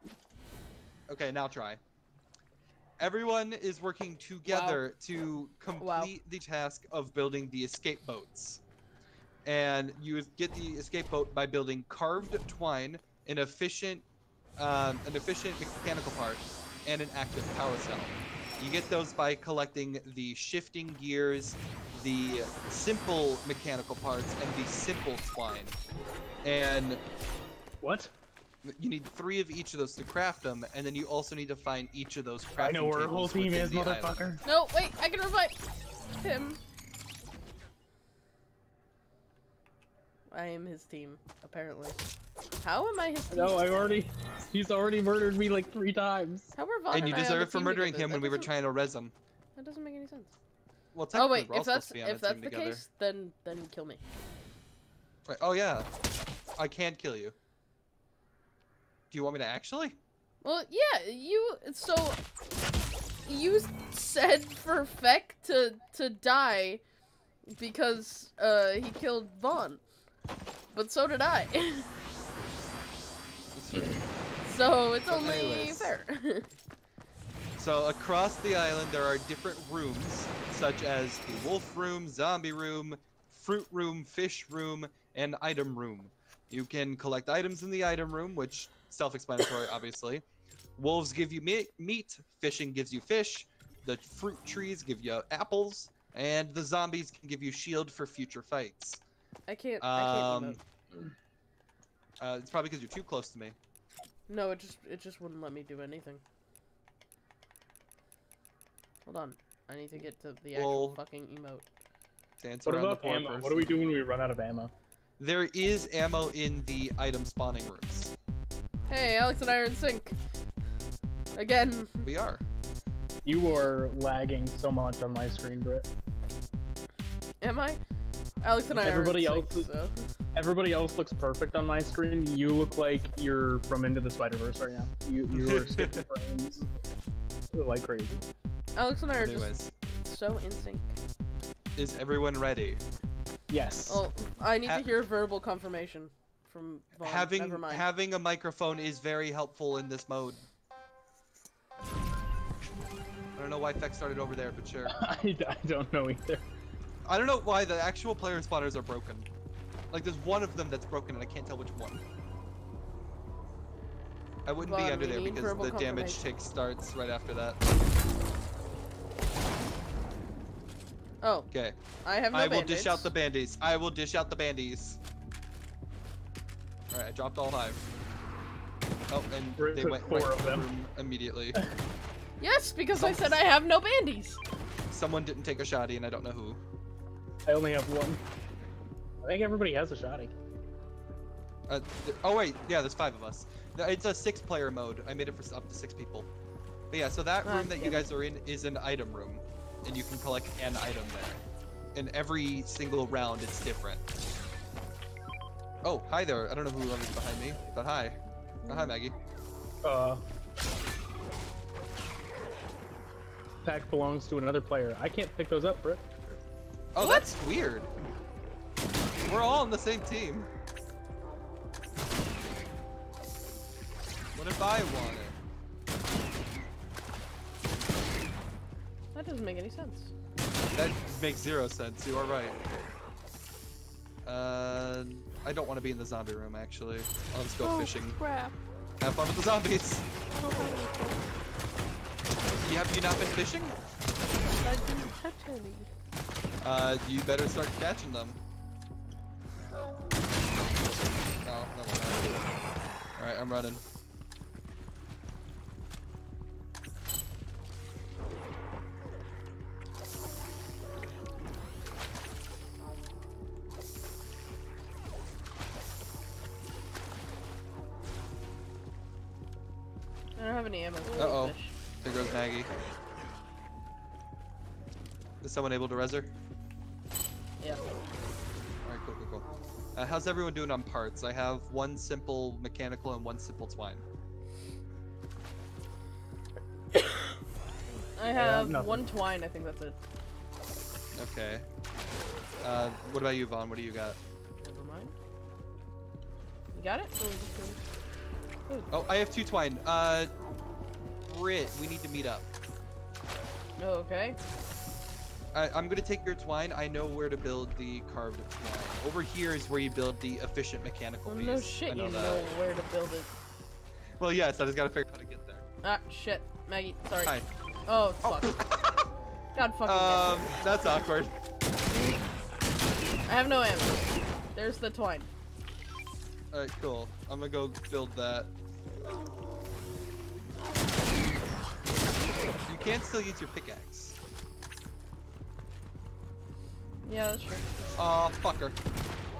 okay, now try. Everyone is working together to complete the task of building the escape boats. And you get the escape boat by building carved twine, an efficient, um, an efficient mechanical part, and an active power cell. You get those by collecting the shifting gears, the simple mechanical parts, and the simple twine. And What? You need three of each of those to craft them, and then you also need to find each of those crafting I know where our whole team is, the island. motherfucker. No, wait, I can revive him. I am his team, apparently. How am I his team? No, I already. He's already murdered me like three times. How are Vaughn And you deserve it for murdering him That when we were trying to res him. That doesn't make any sense. Well, Oh wait, we're all if that's supposed to be on a if that's team the together. case, then then kill me. Right, Oh yeah, I can't kill you. Do you want me to actually? Well, yeah, you so you said for Fecc to to die because uh he killed Vaughn, but so did I. So it's But only anyways. fair. So across the island, there are different rooms, such as the wolf room, zombie room, fruit room, fish room, and item room. You can collect items in the item room, which self-explanatory, obviously. Wolves give you meat, meat. Fishing gives you fish. The fruit trees give you apples, and the zombies can give you shield for future fights. I can't. I can't Um, emote. uh, it's probably because you're too close to me. No, it just it just wouldn't let me do anything. Hold on, I need to get to the actual Well- fucking emote. Dance What about the ammo? person. What do we do when we run out of ammo? There is ammo in the item spawning rooms. Hey, Alex and I are in sync. Again. We are. You are lagging so much on my screen, Britt. Am I? Alex and I Everybody are in else sync, is- so. Everybody else looks perfect on my screen. You look like you're from Into the Spider Verse right now. You you are skipping frames like crazy. Alex and I are Anyways, just so in sync. is everyone ready? Yes. Oh, I need Ha- to hear verbal confirmation from Vaughn. Never having mind. having a microphone is very helpful in this mode. I don't know why Fecc started over there, but sure. I, I don't know either. I don't know why the actual player spotters are broken. Like there's one of them that's broken and I can't tell which one. I wouldn't be under there because the damage confirmation. tick starts right after that. Oh, Okay. I have no I will dish out the bandies. I will dish out the bandies. Alright, I dropped all five. Oh, and We're- they went four right of the them. room immediately. Yes, because I said I have no bandies. Someone didn't take a shotty, and I don't know who. I only have one. I think everybody has a shotty. Uh, oh wait, yeah, there's five of us. It's a six-player mode. I made it for up to six people. But yeah, so that Ah, room that you guys are in is an item room, and you can collect an item there. And every single round, it's different. Oh, hi there. I don't know who is behind me, but hi. Oh, hi, Maggy. Uh, pack belongs to another player. I can't pick those up, Britt. Oh, What? that's weird. We're all on the same team. What if I want it? That doesn't make any sense. That makes zero sense. You are right. Uh, I don't want to be in the zombie room actually. I'll just go oh, fishing. crap. Have fun with the zombies. I don't have any You have you not been fishing? I didn't touch any. Uh, you better start catching them. Oh, never mind. All right, I'm running. Ammo. Uh-oh. There goes Maggy. Is someone able to res her? Yeah. Alright, cool, cool, cool. Uh, how's everyone doing on parts? I have one simple mechanical and one simple twine. I have have nothing. one twine. I think that's it. Okay. Uh, what about you, Vaughn? What do you got? Never mind. You got it? Oh, I have two twine. Uh, Brit, we need to meet up. Oh, okay. I, I'm gonna take your twine. I know where to build the carved twine. Over here is where you build the efficient mechanical Well, piece. no I shit, know you that. know where to build it. Well, yes, I just gotta figure out how to get there. Ah, shit. Maggy, sorry. Hi. Oh, fuck. God fucking Um, that's awkward. I have no ammo. There's the twine. Alright, cool. I'm gonna go build that. You can still use your pickaxe. Yeah, that's true. Oh, fucker.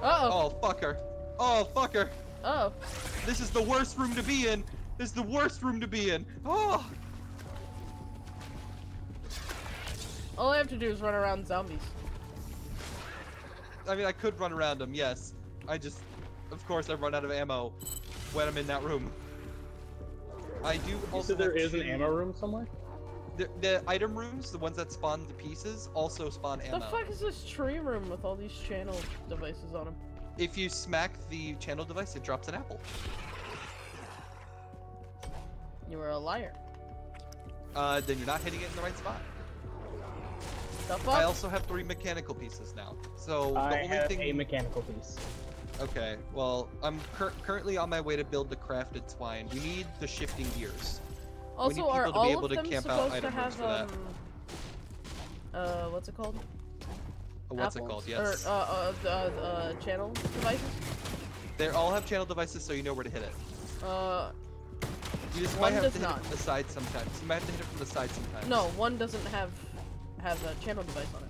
Uh-oh. Oh, fucker. Oh, fucker. Oh. This is the worst room to be in. This is the worst room to be in. Oh. All I have to do is run around zombies. I mean, I could run around them, yes. I just, of course, I run out of ammo when I'm in that room. I do You also said there have an ammo room somewhere? The, the item rooms, the ones that spawn the pieces, also spawn ammo. The fuck is this tree room with all these channel devices on them? If you smack the channel device, it drops an apple. You were a liar. Uh, then you're not hitting it in the right spot. The fuck? I also have three mechanical pieces now. So the only thing I only have thing. a mechanical piece. Okay, well, I'm cur- currently on my way to build the crafted twine. We need the shifting gears. Also, are people to be all able of to them supposed to have um? Uh, what's it called? Oh, what's it called? Yes. Or uh, uh, the uh, channel devices? They all have channel devices, so you know where to hit it. Uh, You just One might have does to hit not. it from the side sometimes. You might have to hit it from the side sometimes. no, one doesn't have have a channel device on it.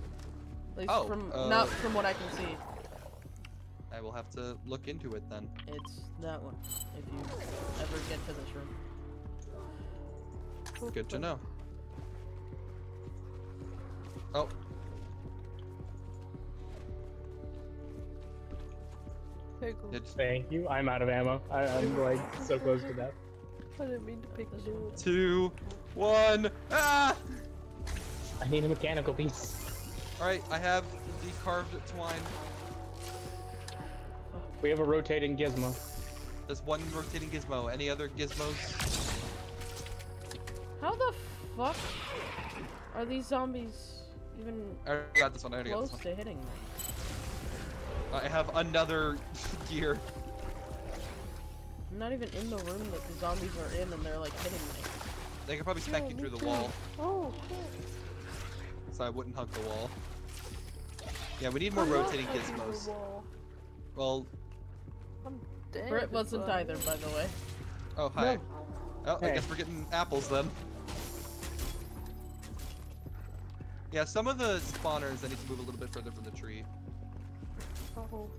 At least Oh, from uh, not from what I can see. I will have to look into it then. It's that one. If you ever get to this room. Good to know. Oh, Hey, it's Thank you. I'm out of ammo. I, I'm like so close to death. I didn't mean to pick you. two, one. Ah! I need a mechanical piece. All right, I have the carved twine. We have a rotating gizmo. There's one rotating gizmo. Any other gizmos? How the fuck are these zombies even I got this one. I got close this to hitting me? I have another gear. I'm not even in the room that the zombies are in, and they're like hitting me. They could probably smack Yeah, you through the too. wall, Oh, shit. so I wouldn't hug the wall. Yeah, we need more I'm rotating gizmos. Well, I'm dead. Brit wasn't either, by the way. oh hi. Oh, I guess we're getting apples then. Yeah, some of the spawners I need to move a little bit further from the tree. Oh, oh.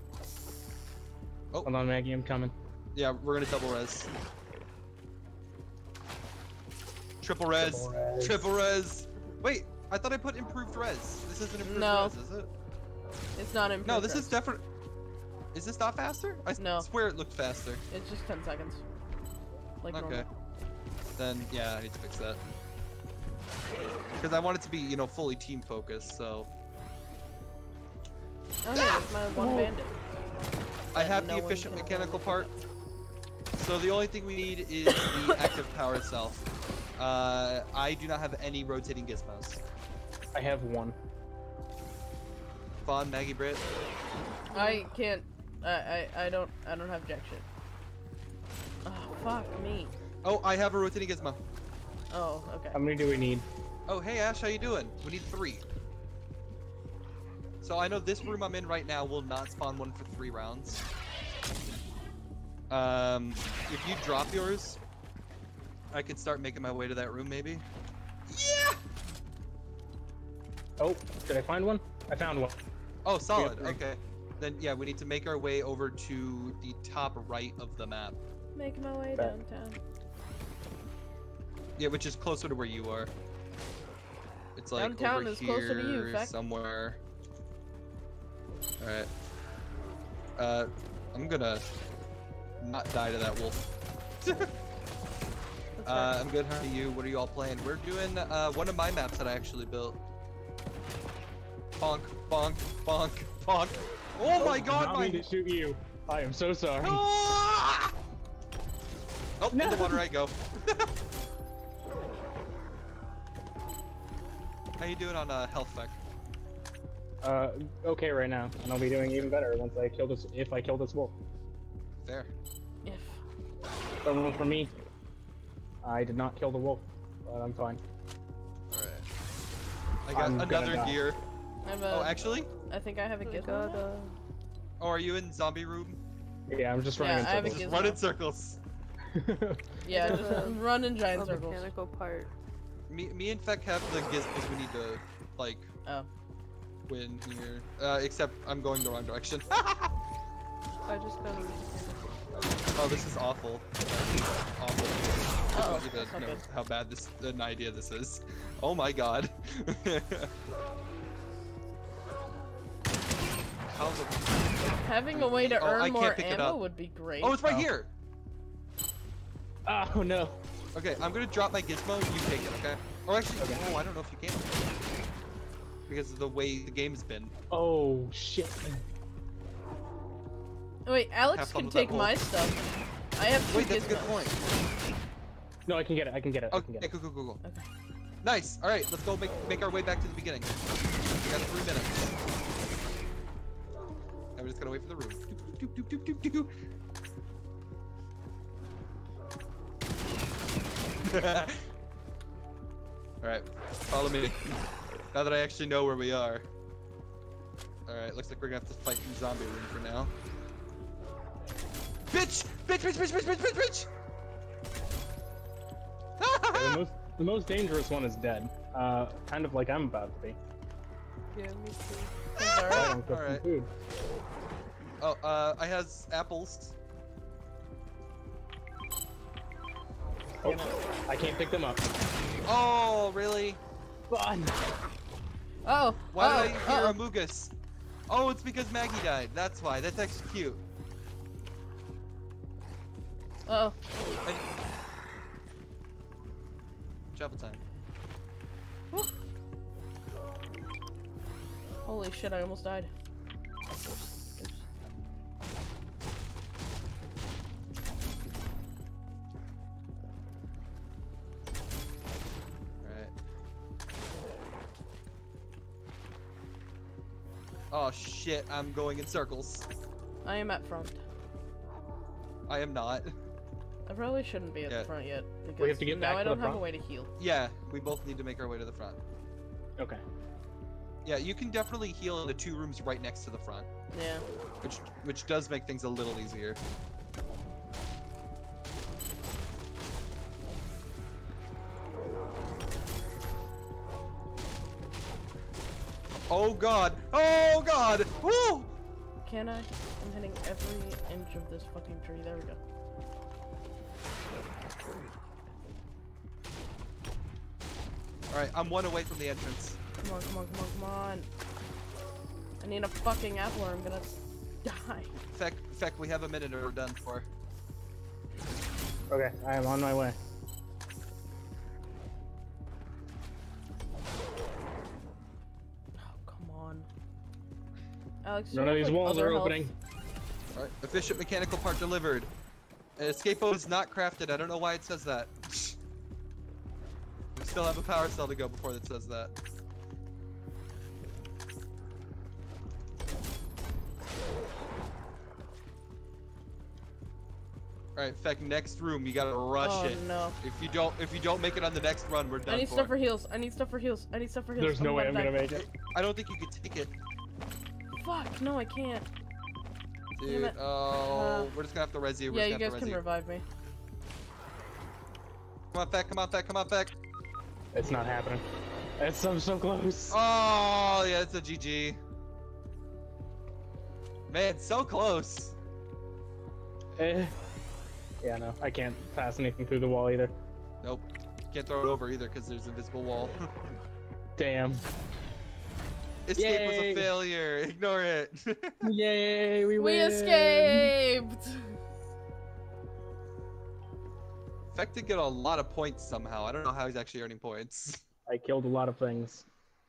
Hold on, Maggy. I'm coming. Yeah, we're gonna double res. Triple res. Triple res. Triple res. Wait, I thought I put improved res. This isn't improved No. res, is it? It's not improved. No, this progress. is different. Is this not faster? I s- No. swear it looked faster. It's just 10 seconds. Like okay. normal. Then yeah, I need to fix that. Because I want it to be, you know, fully team focused. So Oh, yeah, it's my one bandit. I have no the one efficient mechanical part. So the only thing we need is the active power itself. Uh, I do not have any rotating gizmos. I have one. Vaughn, Maggy, Britt. I can't. I, I I don't I don't have jack shit. Oh fuck me. Oh, I have a rotating gizmo. Oh okay. How many do we need? Oh, hey Ash, how you doing? We need three. So I know this room I'm in right now will not spawn one for three rounds. Um, if you drop yours, I could start making my way to that room maybe. Yeah. Oh, did I find one? I found one. Oh, solid. Okay. Then yeah, we need to make our way over to the top right of the map. Making my way downtown. Yeah, which is closer to where you are. It's like Downtown over is closer to you, here somewhere. All right. uh, I'm gonna not die to that wolf. Uh. I'm good. How are you? What are you all playing? We're doing uh, one of my maps that I actually built. Bonk, bonk, bonk, bonk. Oh my god, Not my. mean to shoot you. I am so sorry. Ah! Oh, in the No. water I go. How you doing on uh, health spec? Uh, okay right now, and I'll be doing even better once I kill this. If I kill this wolf. Fair. If. Don't roll for me. I did not kill the wolf, but I'm fine. Alright. I got I'm another gear. I have a. Oh, actually? I think I have a gizmo. got now. uh, Oh, are you in zombie room? Yeah, I'm just running Yeah, I have a in Just run in circles. circles. Yeah, got just a- run in giant a circles. mechanical part. Me, me and Fecc have the gizmos we need to, like, Oh. win here. Uh, except I'm going the wrong direction. I just got a oh, this is awful. awful. I Uh-oh, want you to not know good. how bad this, an idea this is. Oh my god. how the... Having a way to Oh, I earn can't more pick it ammo up. would be great. Oh, it's right Oh. here! oh no. Okay, I'm gonna drop my gizmo, you take it, okay? Or actually, Okay. no, I don't know if you can. Because of the way the game's been. Oh shit. Wait, Alex can take my stuff. I have two Wait, that's a good point. No, I can get it. I can get it. I can Okay, get cool, it. cool, cool, cool. Okay. Nice. All right, let's go make make our way back to the beginning. We got three minutes. And we're just gonna wait for the room. Doop, doop, doop, doop, doop, doop. All right, follow me. Now that I actually know where we are. All right, looks like we're gonna have to fight in zombie room for now. Bitch! Bitch! Bitch! Bitch! Bitch! Bitch! Bitch! Yeah, the bitch! most the most dangerous one is dead. Uh, kind of like I'm about to be. Yeah, me too. I alright. don't cook some Alright. Oh, uh, I has apples. Oh, I can't pick them up. Oh, really? Fun. Oh. Why oh, did I hear oh. a Mugus? Oh, it's because Maggy died. That's why. That's actually cute. oh. And... Travel time. Holy shit! I almost died. Oh shit, I'm going in circles. I am at front. I am not. I probably shouldn't be at Yeah. the front yet because have to get now back I to don't have a way to heal. Yeah, we both need to make our way to the front. Okay. Yeah, you can definitely heal in the two rooms right next to the front, Yeah. which which does make things a little easier. Oh god! Oh god! Woo! Can I? I'm hitting every inch of this fucking tree. There we go. Alright, I'm one away from the entrance. Come on, come on, come on, come on. I need a fucking apple or I'm gonna die. Fecc, Fecc, we have a minute or we're done for. Okay, I am on my way. Alex, do None you of these like, walls are health? opening. Alright, efficient mechanical part delivered. An escape mode is not crafted. I don't know why it says that. we still have a power cell to go before it says that. Alright, Fecc, next room, you gotta rush Oh it. no. If you don't if you don't make it on the next run, we're done I need for. stuff for heals. I need stuff for heals. I need stuff for heals. There's oh no way I'm gonna make it. I don't think you could take it. Fuck, no, I can't. Dude, oh, Uh, we're just gonna have to res you. We're yeah, just you guys can you. revive me. Come on, Fecc, come on, Fecc, come on, Fecc. It's not happening. It's I'm so close. Oh, yeah, it's a GG. Man, so close. Eh. Yeah, no, I can't pass anything through the wall either. Nope. Can't throw it over either because there's an invisible wall. Damn. Escape was a failure. Ignore it. Yay, we We escaped. Fecc did get a lot of points somehow. I don't know how he's actually earning points. I killed a lot of things.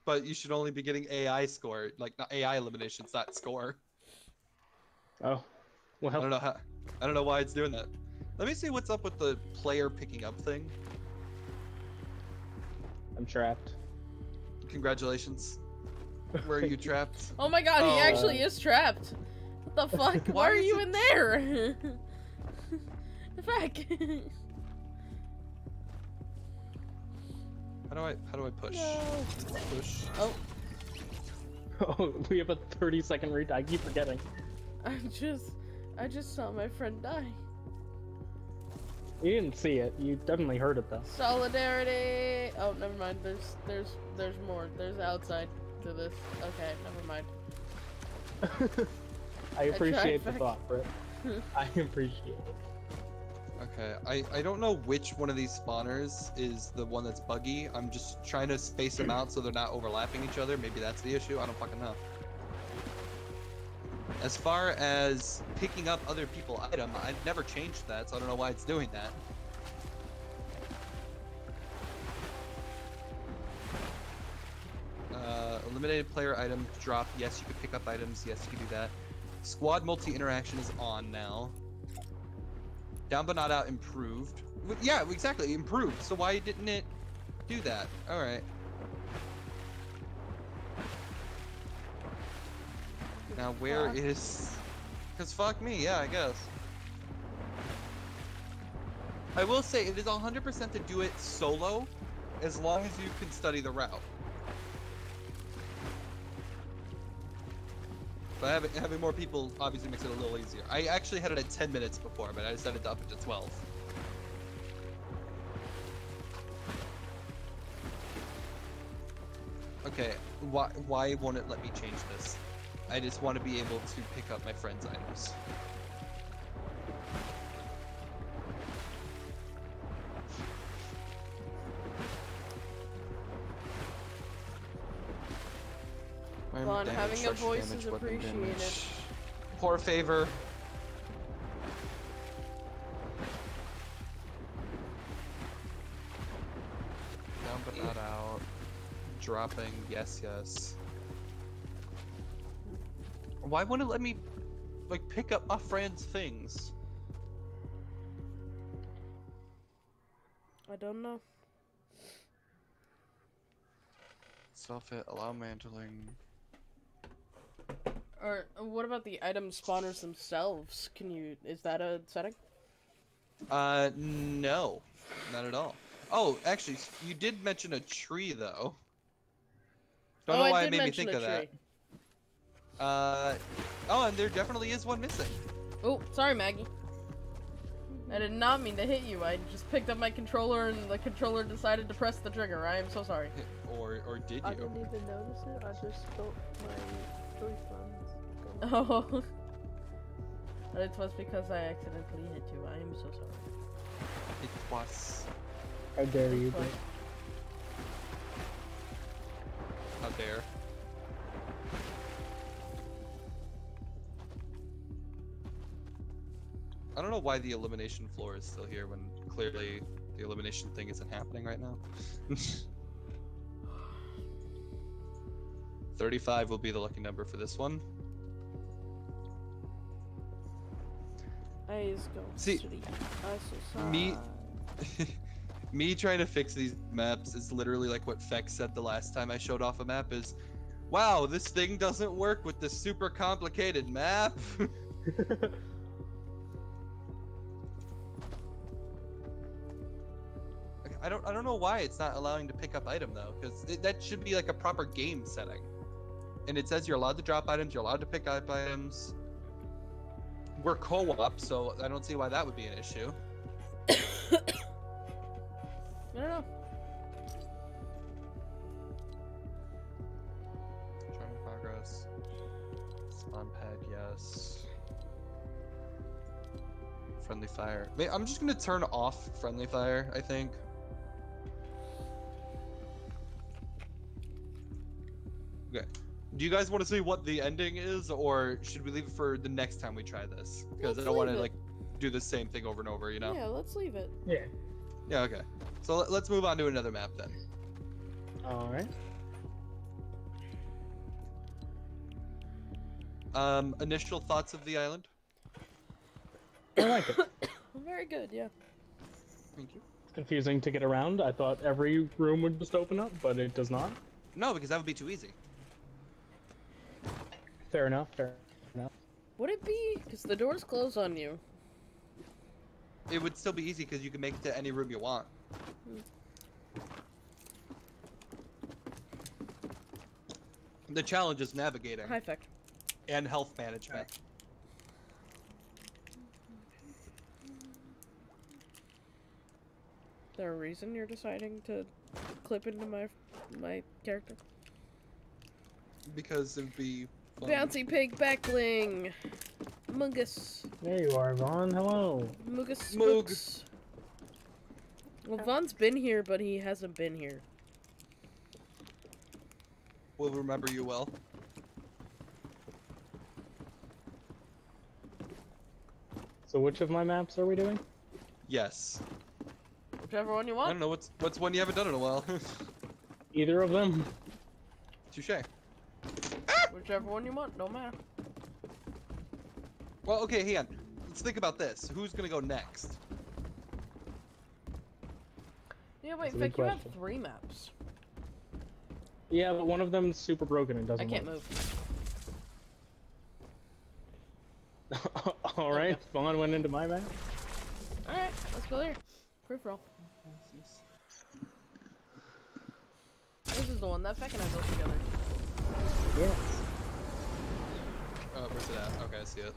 But you should only be getting AI score, like not AI eliminations, not score. Oh, I don't well, know how. I don't know why it's doing that. Let me see what's up with the player picking up thing. I'm trapped. Congratulations. Where are you trapped? Oh my god, Oh. he actually is trapped. What the fuck? Why, Why are you it- in there? Fuck. How do I how do I push? no. Push. Oh, Oh, we have a 30 second read. I keep forgetting. I just, I just saw my friend die. You didn't see it. You definitely heard it though. Solidarity. Oh, never mind. There's, there's, there's more. There's outside to this. Okay, never mind. I appreciate the back. thought, Britt. I appreciate it. Okay, I, I don't know which one of these spawners is the one that's buggy. I'm just trying to space them out so they're not overlapping each other. Maybe that's the issue. I don't fucking know. As far as picking up other people item, I've never changed that, so I don't know why it's doing that. Uh, eliminated player item drop. Yes, you can pick up items. Yes, you can do that. Squad multi interaction is on now. Down but not out improved. Yeah, exactly, improved. So why didn't it do that? Alright. Now where Fuck. is... Cause fuck me, yeah, I guess. I will say, it is 100% to do it solo, as long as you can study the route. But having, having more people obviously makes it a little easier. I actually had it at 10 minutes before, but I decided to up it to 12. Okay, why, why won't it let me change this? I just want to be able to pick up my friend's items. Environment Vaughn, damage, having a voice damage, is appreciated. damage. Poor favor. Down but not out. Dropping, yes, yes. Why wouldn't it let me, like, pick up my friend's things? I don't know. Self-hit, allow mantling. Or what about the item spawners themselves? Can you? Is that a setting? Uh, no, not at all. Oh, actually, you did mention a tree, though. Don't oh, know why did it made me think of tree. that. Uh, oh, and there definitely is one missing. Oh, sorry, Maggy. I did not mean to hit you. I just picked up my controller and the controller decided to press the trigger. I am so sorry. Or, or did you? I didn't even notice it. I just felt my joy funds. Oh. it was because I accidentally hit you. I am so sorry. It was. How dare you, Fine. Britt. How dare. I don't know why the elimination floor is still here when clearly the elimination thing isn't happening right now. 35 will be the lucky number for this one. Eyes go See, so me- Me trying to fix these maps is literally like what Fex said the last time I showed off a map is, wow, this thing doesn't work with this super complicated map. I don't I don't know why it's not allowing to pick up item though, because that should be like a proper game setting. And it says you're allowed to drop items, you're allowed to pick up items. We're co-op, so I don't see why that would be an issue. I don't know. Showing progress. Spawn pad, yes. Friendly fire. May- I'm just gonna turn off friendly fire, I think. Okay. Do you guys want to see what the ending is, or should we leave it for the next time we try this? Because I Let's don't want to like do the same thing over and over, you know? Yeah, let's leave it. Yeah. Yeah. Okay. So let- let's move on to another map then. All right. Um, initial thoughts of the island. I like it. Very good, yeah. Thank you. It's confusing to get around. I thought every room would just open up, but it does not. No, because that would be too easy. Fair enough. Fair enough. Would it be? Because the doors close on you. It would still be easy because you can make it to any room you want. The challenge is navigating High Fecc. and health management. there a reason you're deciding to clip into my my character? Because it would be fun. Bouncy pig backling. Mungus. There you are, Vaughn. Hello. Mugus Moog. Well, Vaughn's been here, but he hasn't been here. We'll remember you well. So which of my maps are we doing? Yes. Whichever one you want. I don't know what's what's one you haven't done in a while. Either of them. Touche. Whichever one you want. Don't matter. Well, okay, hang on. Let's think about this. Who's gonna go next? Yeah, wait, That's Vic, you have three maps. Yeah, but one of them's super broken and doesn't I can't work. move. All right, Okay. Vaughn went into my map. Alright, let's go there. Free for all. This is the one that Fecc and I built together. Yes. Oh, where's it at? Okay, I see it.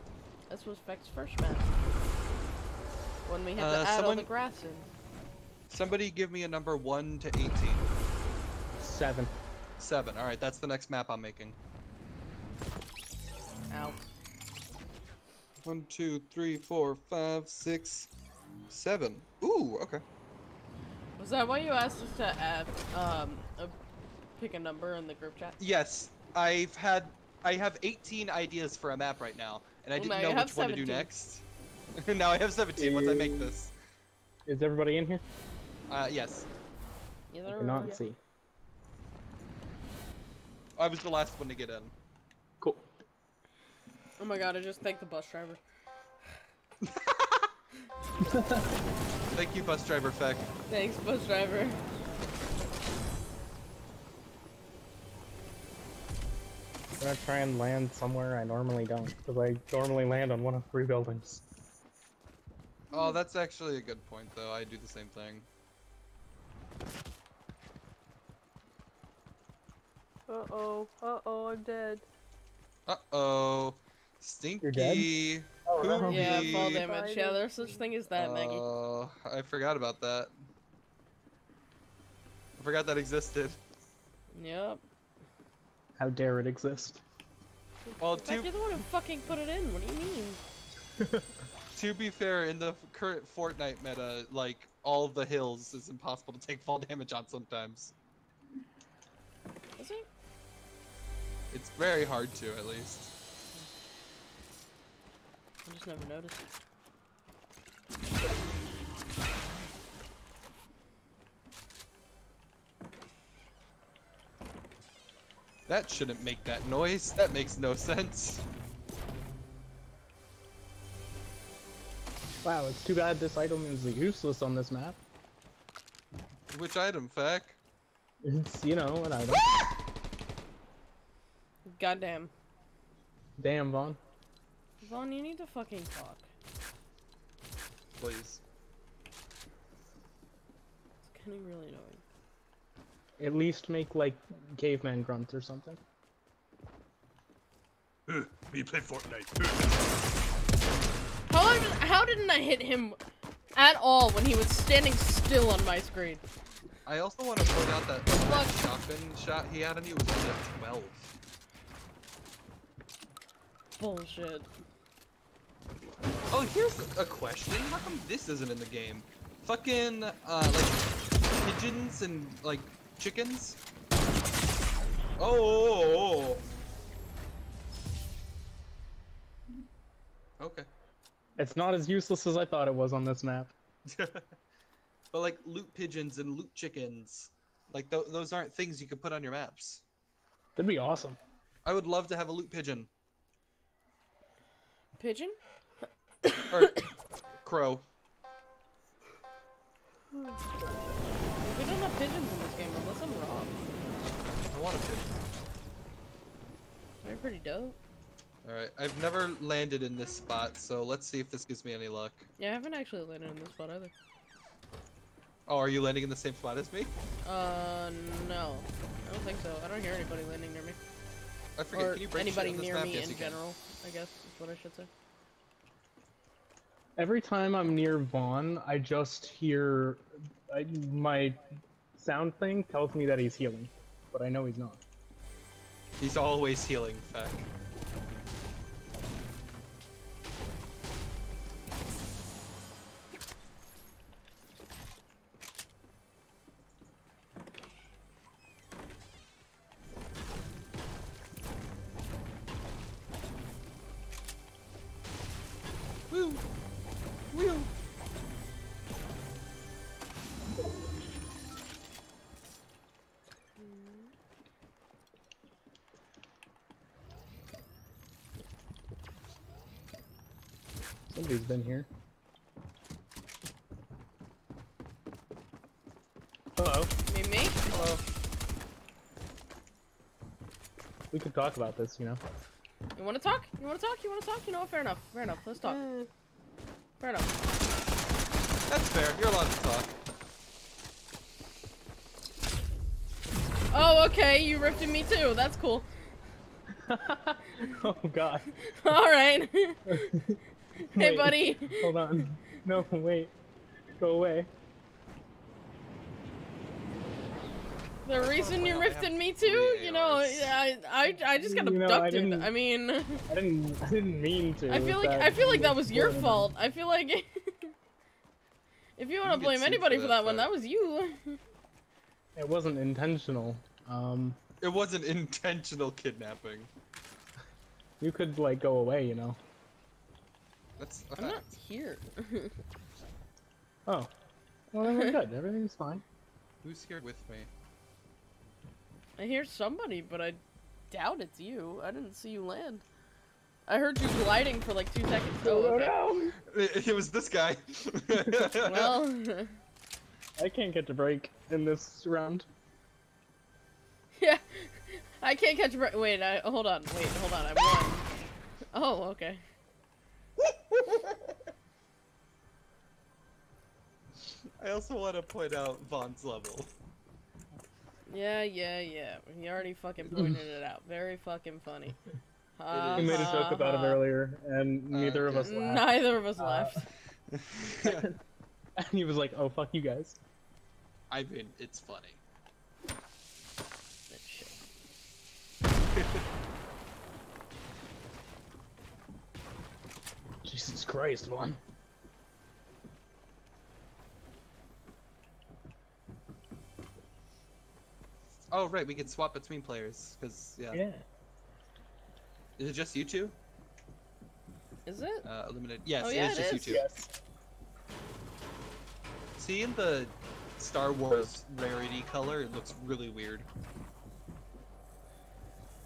This was Fecc's first map. When we had Uh, to add all the grass in. Somebody give me a number 1 to 18. Seven. 7. Alright, that's the next map I'm making. Ow. One, two, three, four, five, six, seven. Ooh, okay. Was that why you asked us to add, um, a, pick a number in the group chat? Yes, I've had I have 18 ideas for a map right now, and I Well, didn't know you have which one to do next. now I have 17 once I make this. Is everybody in here? Uh, yes. Either I or. cannot see. I was the last one to get in. Cool. Oh my god, I just thanked the bus driver. Thank you, bus driver Fecc. Thanks, bus driver. Gonna try and land somewhere I normally don't, because I normally land on one of three buildings. Oh, that's actually a good point, though. I do the same thing. Uh oh. Uh oh, I'm dead. Uh oh, stinky. You're dead? Oh, no. Yeah, fall damage. Yeah, there's such thing as that, Maggy. Oh, I forgot about that. I forgot that existed. Yep. How dare it exist? Well, Beck, to you're the one who fucking put it in. What do you mean? to be fair, in the current Fortnite meta, like all the hills is impossible to take fall damage on sometimes. Is it? It's very hard to, at least. I just never noticed. That shouldn't make that noise. That makes no sense. Wow, it's too bad this item is useless on this map. Which item, Fecc? It's, you know, an item. Ah! Goddamn. Damn, Vaughn. Vaughn, you need to fucking talk. Please. It's getting really annoying. At least make, like, caveman grunts or something. Me play Fortnite. How, did, how didn't I hit him at all when he was standing still on my screen? I also want to point out that the Look. last shotgun shot he had on you was only a 12. Bullshit. Oh, here's a question. How come this isn't in the game? Fucking, uh, like, pigeons and, like, chickens. Oh, oh, oh, oh. Okay. It's not as useless as I thought it was on this map. but like loot pigeons and loot chickens, like th those aren't things you could put on your maps. That'd be awesome. I would love to have a loot pigeon. Pigeon? or crow. We don't have pigeons I want a pigeon. They're pretty dope. All right, I've never landed in this spot, so let's see if this gives me any luck. Yeah, I haven't actually landed in this spot either. Oh, are you landing in the same spot as me? Uh, no. I don't think so. I don't hear anybody landing near me. I forget. Or Can you break anybody near map? me Yes, in you can. general, I guess is what I should say. Every time I'm near Vaughn, I just hear I, my sound thing tells me that he's healing, but I know he's not. He's always healing. Fact. Somebody's been here. Hello. Me, me? Hello. We could talk about this, you know. You wanna talk? You wanna talk? You wanna talk? You know? Fair enough. Fair enough. Let's talk. Eh. Fair enough. That's fair. You're allowed to talk. Oh, okay. You ripped at me too. That's cool. oh god. Alright. hey, Wait, buddy. Hold on. No, wait. Go away. The reason you I ripped have me too, you know, I, I, I just got You know, I abducted. I mean, I didn't I didn't mean to. I feel like I feel like that was your fault. I feel like if you want to blame anybody for for that that one, that was you. It wasn't intentional. Um It wasn't intentional kidnapping. you could like go away, you know. That's a I'm not fact. here. Oh. Well then we're good. Everything's fine. Who's here with me? I hear somebody, but I doubt it's you. I didn't see you land. I heard you gliding for like two seconds. Oh, okay. no. It, it was this guy. Well, I can't get to break in this round. yeah. I can't catch a breath. Wait, I hold on. Wait, hold on. I won. Oh, okay. I also want to point out Vaughn's level. Yeah, yeah, yeah. He already fucking pointed it out. Very fucking funny. Ha, We made a joke about it earlier, and neither of us laughed. Neither of us Uh, laughed. and he was like, "Oh fuck you guys." I mean, it's funny. That shit. Jesus Christ, man. Oh right, we can swap between players because yeah. Yeah. Is it just you two? Is it? Uh, eliminated. Yes, Oh, yeah, is it just is. you two. Yes. Seeing the Star Wars rarity color, it looks really weird.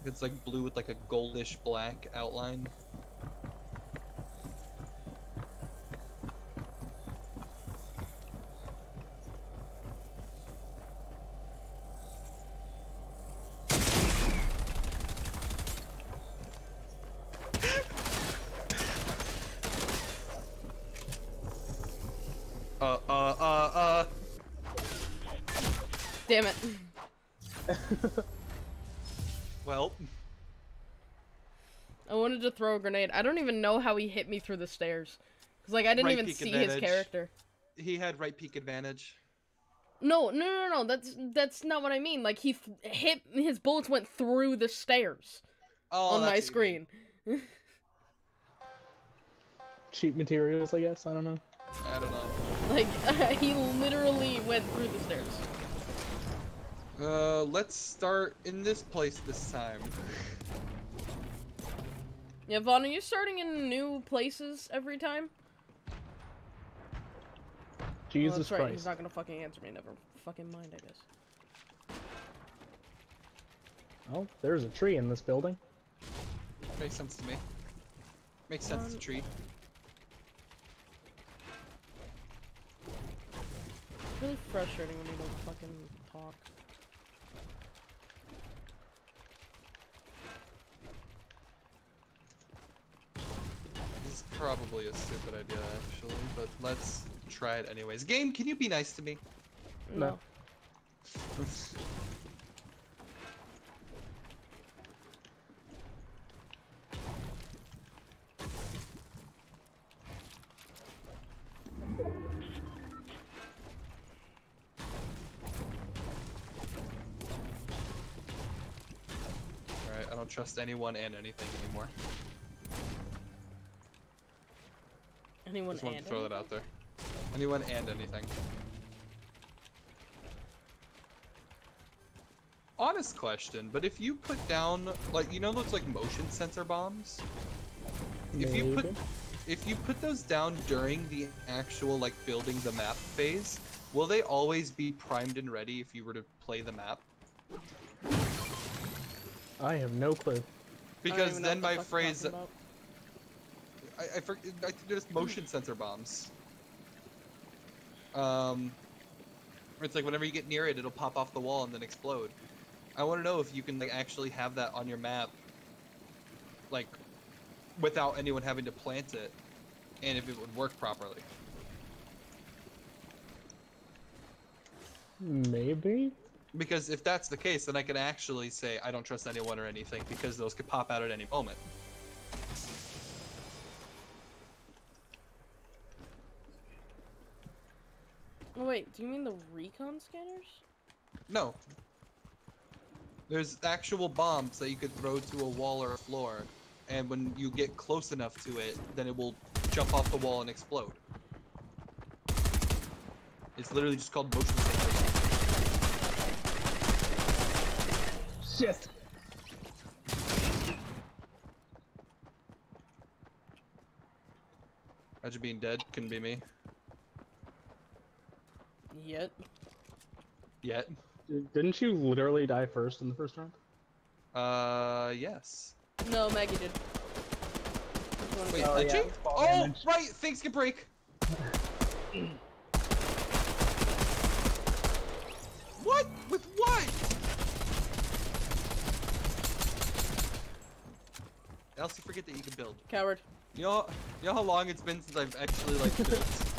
It's like blue with like a goldish black outline. Uh, uh, uh, uh. Damn it. Well, I wanted to throw a grenade. I don't even know how he hit me through the stairs. Cause like I didn't Right even peek see his character. he had right peak advantage. No, no, no, no. That's that's not what I mean. Like he th- hit his bullets went through the stairs Oh, on my that's what you mean. screen. Cheap materials, I guess. I don't know. I don't know. Like he literally went through the stairs. Uh, let's start in this place this time. Yeah, Vaughn, are you starting in new places every time? Oh, Jesus that's right. Christ. He's not gonna fucking answer me. Never fucking mind, I guess. Oh, there's a tree in this building. Makes sense to me. Makes sense to Um, treat. It's really frustrating when you don't fucking talk. Probably a stupid idea, actually, but let's try it anyways. Game, can you be nice to me? No. Alright, I don't trust anyone and anything anymore. Anyone Just wanted and to throw that anything? out there. Anyone and anything. Honest question, but if you put down like you know those like motion sensor bombs? If you put if you put those down during the actual like building the map phase, will they always be primed and ready if you were to play the map? I have no clue. Because then what the my phrase talking about. I, I, for, I think there's motion sensor bombs. Um, it's like whenever you get near it, it'll pop off the wall and then explode. I want to know if you can like actually have that on your map, like, without anyone having to plant it, and if it would work properly. Maybe? Because if that's the case, then I can actually say I don't trust anyone or anything because those could pop out at any moment. Oh, wait, do you mean the recon scanners? No. There's actual bombs that you could throw to a wall or a floor, and when you get close enough to it, then it will jump off the wall and explode. It's literally just called motion sensor. Shit! Imagine being dead. Couldn't be me. Yet. Yet. Didn't you literally die first in the first round? Uh, yes. No, Maggy did. Which one is Wait. Oh, did yeah, you? Oh, damage. right! Things can break! what? With what? Else you forget that you can build. Coward. You know, you know how long it's been since I've actually like built,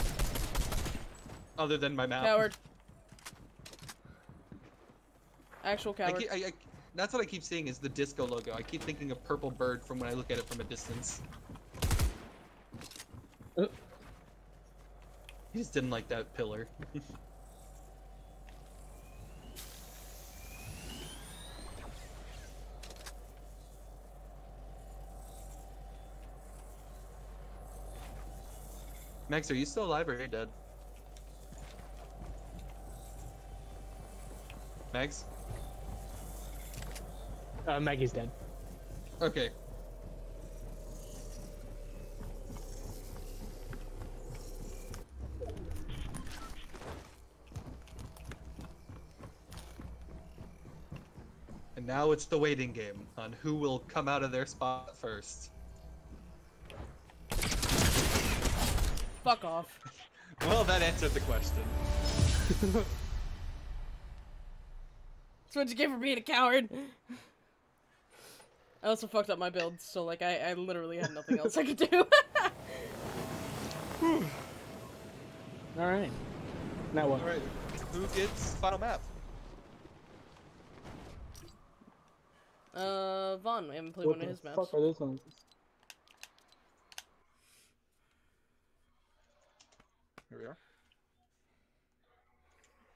other than my map. Coward. Actual I coward. keep, I, I, that's what I keep seeing is the disco logo. I keep thinking of purple bird from when I look at it from a distance. Uh. He just didn't like that pillar. Max, are you still alive or are you dead? Max? Uh, Maggy's dead. Okay. And now it's the waiting game on who will come out of their spot first. Fuck off. Well, that answered the question. That's what you get for being a coward. I also fucked up my build, so like I, I literally had nothing else I could do. Alright. Now what? Alright, who gets final map? uh, Vaughn, we haven't played What one of his maps. fuck are those ones? Here we are.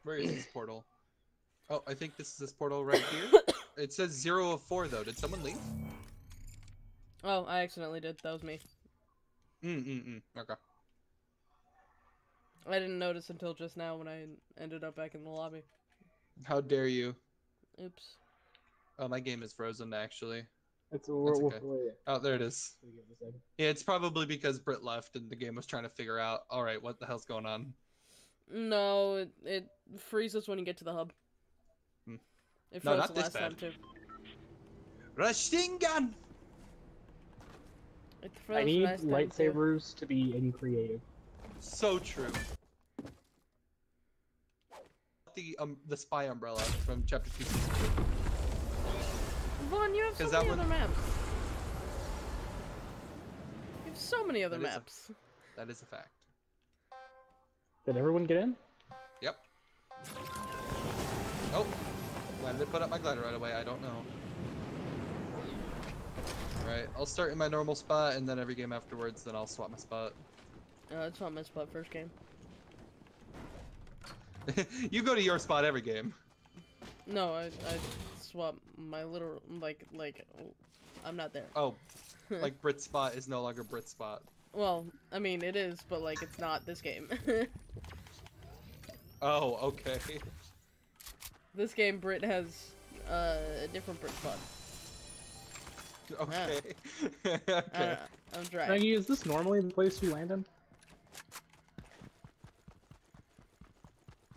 Where is this portal? Oh, I think this is this portal right here. It says zero of four though. Did someone leave? Oh, I accidentally did. That was me. Mm mm mm. Okay. I didn't notice until just now when I ended up back in the lobby. How dare you? Oops. Oh, my game is frozen actually. It's we're, okay. we're, we're, Oh, there it is. we give it a second. Yeah, it's probably because Brit left and the game was trying to figure out, all right, what the hell's going on? No, it, it freezes when you get to the hub. It No, not the this last time bad. too. Rasengan! It froze I need last time, too. lightsabers to be in creative. So true. The um the spy umbrella from chapter two season two. Vaughn, you have so many that other one- maps. You have so many other That is a- maps. That is a fact. Did everyone get in? Yep. Oh, did it put up my glider right away? I don't know. Right, I'll start in my normal spot, and then every game afterwards, then I'll swap my spot. Uh, that's not my spot first game. you go to your spot every game. No, I, I swap my little, like like I'm not there. Oh, like Brit spot is no longer Brit spot. Well, I mean it is, but like it's not this game. Oh, okay. This game Brit has uh, a different Brit spot. Okay. I okay. don't. I'm trying. Maggy, is this normally the place you land in?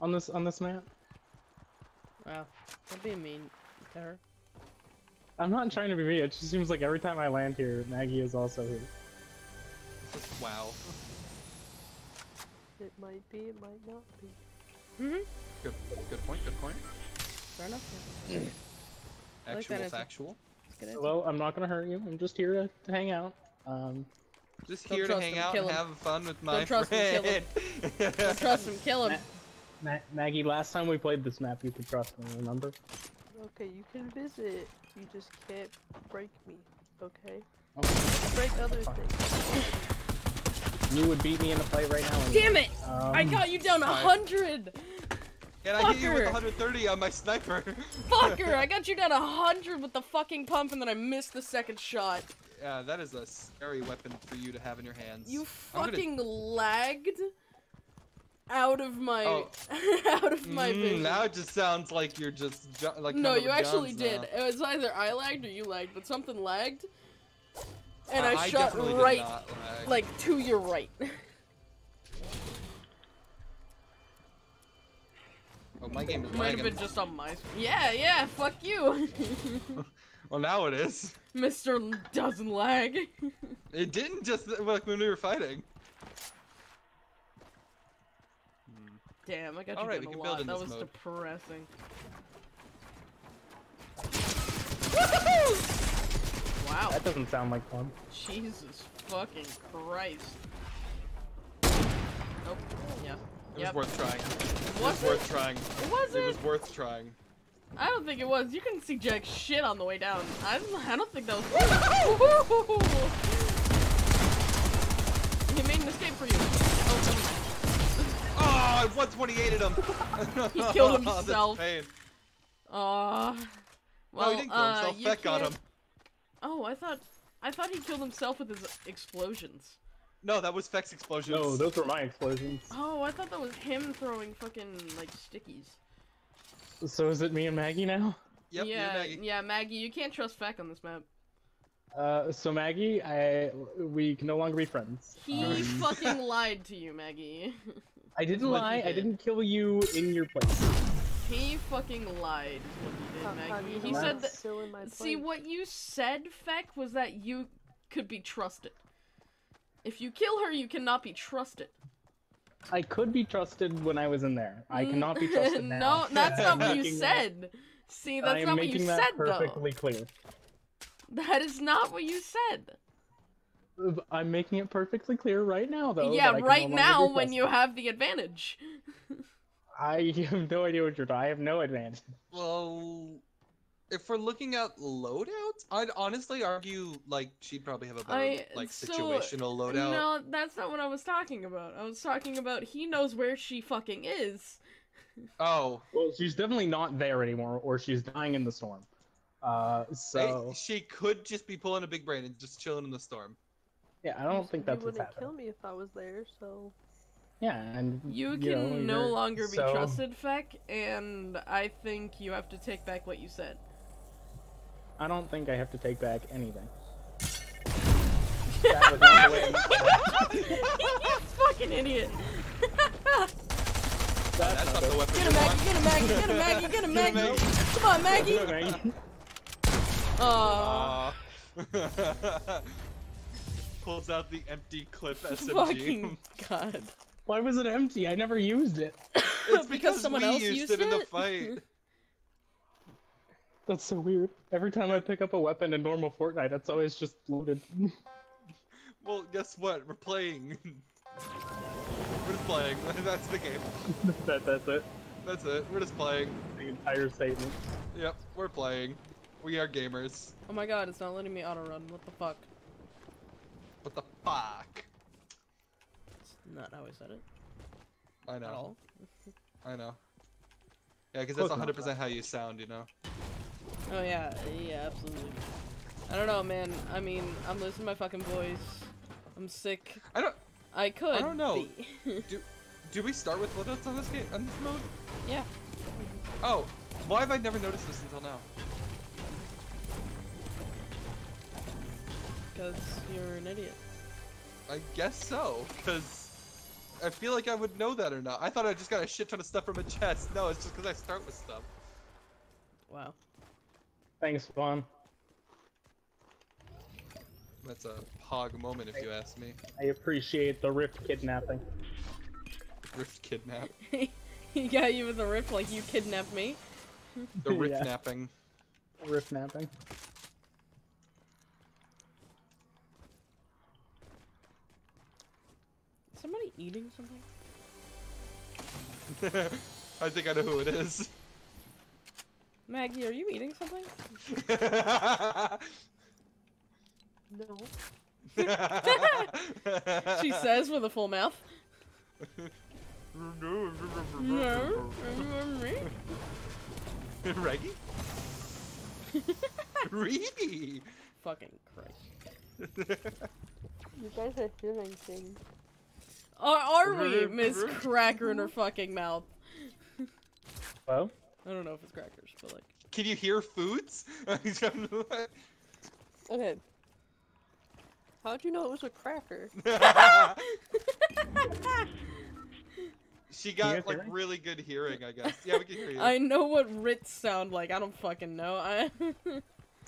On this on this map? Wow, don't be mean to her. I'm not trying to be mean. It just seems like every time I land here, Maggy is also here. Wow. It might be, it might not be. Mm-hmm. Good. Good point. Good point. Fair enough. I like that Actual answer. factual. Good answer. Well, I'm not gonna hurt you. I'm just here to, to hang out. Um, Just here to hang him, out kill and him. have fun with my Don't trust him, kill friend. him. Don't trust him. Kill him. Ma- Maggy, last time we played this map, you could trust me. Remember? Okay, you can visit. You just can't break me, okay? Okay. Break other things. You would beat me in a fight right now. Damn it! Um, I got you down a fine. hundred. And I hit you with 130 on my sniper. Fucker! I got you down a hundred with the fucking pump, and then I missed the second shot. yeah, that is a scary weapon for you to have in your hands. You I'm gonna- fucking lagged out of my Oh. out of my Mm, vision. Now it just sounds like you're just like. no, you actually did. now. It was either I lagged or you lagged, but something lagged, and Uh, I, shot right, like to your right. Oh, my game is Might have been just on my. Screen. Yeah, yeah. Fuck you, Well, now it is. Mister doesn't lag. It didn't just like when we were fighting. Damn, I got you Alright, down we a can build lot. in That was mode. depressing. Wow. That doesn't sound like fun. Jesus fucking Christ. Oh, yeah. It Yep. was worth trying. It Was was it? worth trying. Was It it? was worth trying. I don't think it was. You couldn't see jack shit on the way down. I don't, I don't think that was. he made an escape for you. Oh. Oh, I 128 him. He killed himself. pain. Aw. No, well, he didn't kill uh, himself. you Fecc got him. Oh, I thought, I thought he killed himself with his explosions. No, that was Fecc's explosions. No, those were my explosions. Oh, I thought that was him throwing fucking like stickies. So is it me and Maggy now? Yep, you and yeah, Maggy. yeah, Maggy, you can't trust Fecc on this map. Uh, so Maggy, I we can no longer be friends. He Um, fucking lied to you, Maggy. I didn't what he lie. I did. didn't kill you in your place. he fucking lied. Is what he did, how Maggy. you He said that. still in my See, what you said, Fecc, was that you could be trusted. If you kill her, you cannot be trusted. I could be trusted when I was in there. I Mm, cannot be trusted now. no, that's not what you Making that- said. See, I that's am not what you making said, that perfectly clear. That is not what you said. I'm making it perfectly clear right now, though. yeah, that I can right no now when you have the advantage. I have no idea what you're talking. I have no advantage. Well, if we're looking at loadouts, I'd honestly argue like she'd probably have a better I- like so, situational loadout. No, that's not what I was talking about. I was talking about he knows where she fucking is. Oh, Well, she's definitely not there anymore, or she's dying in the storm. Uh, they- so she could just be pulling a big brain and just chilling in the storm. yeah, I don't s- think you that's what's wouldn't kill happening. me if I was there, so Yeah, and You can know, no longer be so- trusted, Fecc, and I think you have to take back what you said. I don't think I have to take back anything. that was not the way. you fucking idiot. That's not the weapon Get you him. Maggy, get him, Maggy, get him, Maggy, get him, Maggy. Maggy. Come on, Maggy. Maggy. Aw. Aw. Pulls out the empty clip SMG. Fucking god. Why was it empty? I never used it. It's because, someone we else used, used it in the fight. That's so weird. Every time I pick up a weapon in normal Fortnite, it's always just loaded. well, guess what? We're playing. We're just playing. That's the game. that, that's it. That's it. We're just playing. The entire statement. Yep, we're playing. We are gamers. Oh my god, it's not letting me auto run. What the fuck? What the fuck? It's not how I said it I at know. all. I know. Yeah, because that's 100% how you sound, you know? Oh yeah, yeah, absolutely. I don't know, man. I mean, I'm losing my fucking voice. I'm sick. I don't. I could. I don't know. be. Do we start with what else on this game? On this mode? yeah. Oh, why have I never noticed this until now? Because you're an idiot. I guess so, because I feel like I would know that or not. I thought I just got a shit ton of stuff from a chest. No, it's just because I start with stuff. Wow. Thanks, Vaughn. That's a hog moment, if you ask me. I appreciate the Rift kidnapping. Rift kidnap. he got you with a riff like you kidnapped me. The rift Yeah. napping. Rift napping. Somebody eating something? I think I know who it is. Maggy, are you eating something? No. She says with a full mouth. No. Reggie? Reggie! Fucking Christ. You guys are hearing things. Are, are we, Miss Cracker in her fucking mouth? Well, I don't know if it's crackers, but like. Can you hear foods? Okay. How'd you know it was a cracker? she got like hear me? really good hearing, I guess. Yeah, we can hear you. I know what Ritz sound like. I don't fucking know. I.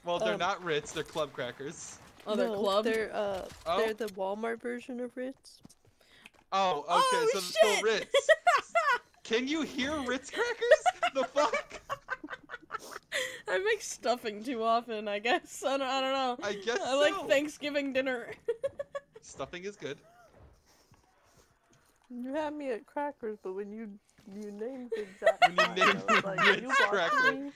Well, they're Um, not Ritz, they're club crackers. oh, they're no, club. They're uh, Oh. they're the Walmart version of Ritz. Oh, oh, okay, Oh, so it's still shit! Ritz. Can you hear Ritz crackers? the fuck? I make stuffing too often. I guess. I don't. I don't know. I guess I like so. Thanksgiving dinner. Stuffing is good. You had me at crackers, but when you you named the exact When you time, named I like, Ritz you cracker. me?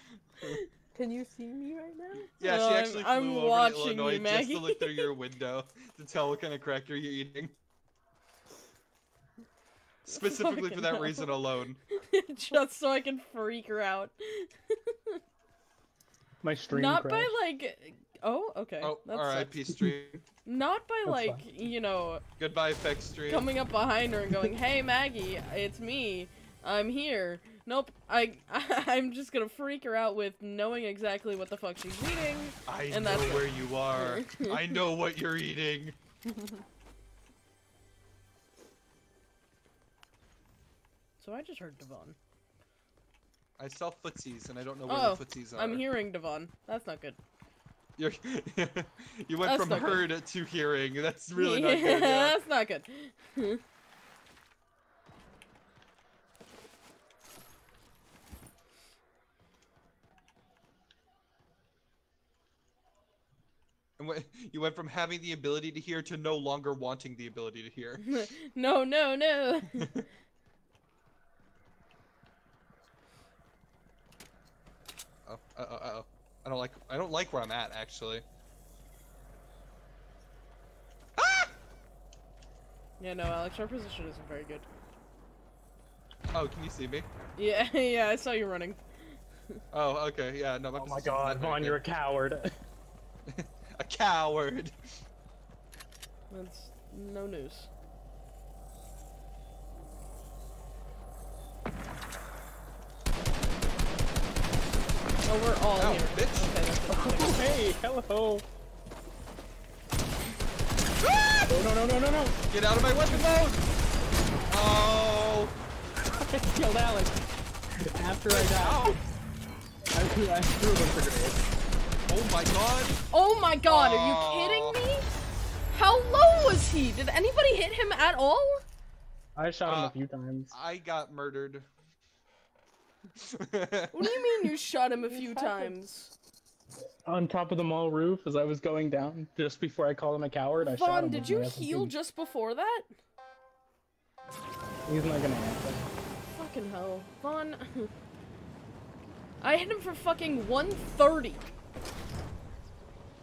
Can you see me right now? Yeah, No, she I'm- actually I'm flew over watching to you, Illinois just to look through your window to tell what kind of cracker you're eating. Specifically for that hell. reason alone. Just so I can freak her out. my stream Not crashed. by like. Oh, okay. Oh, That R.I.P. stream. Not by That's like you know Goodbye, Fecc's stream. coming up behind her and going, "Hey Maggy, it's me. I'm here." Nope. I I'm just gonna freak her out with knowing exactly what the fuck she's eating. I and know that's it. where you are. I know what you're eating. So I just heard Dievonne. I saw footsies and I don't know where Oh, the footsies are. I'm hearing Dievonne. That's not good. You're, you went That's from not good. heard to hearing. That's really not good. Yeah. That's not good. And wh- You went from having the ability to hear to no longer wanting the ability to hear. no, no, no. Uh oh, uh oh. I don't like. I don't like where I'm at actually. Ah! yeah, no, Alex, our position isn't very good. Oh, can you see me? Yeah, yeah, I saw you running. Oh, okay. Yeah, no. My Oh my god, not very Vaughn, you're a coward. a coward. That's no news. Oh Oh, we're all Ow, here. bitch. Okay, that's. Oh, hey, hello. Oh, no, no, no, no, no. Get out of my weapon mode! Oh! I killed Alex. After I died, I I threw him for grenades. Oh my god! Oh my god, are you kidding me? How low was he? Did anybody hit him at all? I shot him Uh, a few times. I got murdered. What do you mean you shot him a few times? On top of the mall roof as I was going down, just before I called him a coward, I shot Vaughn, him. did you heal SMG. just before that? He's not gonna answer. Fucking hell. Vaughn. I hit him for fucking 130.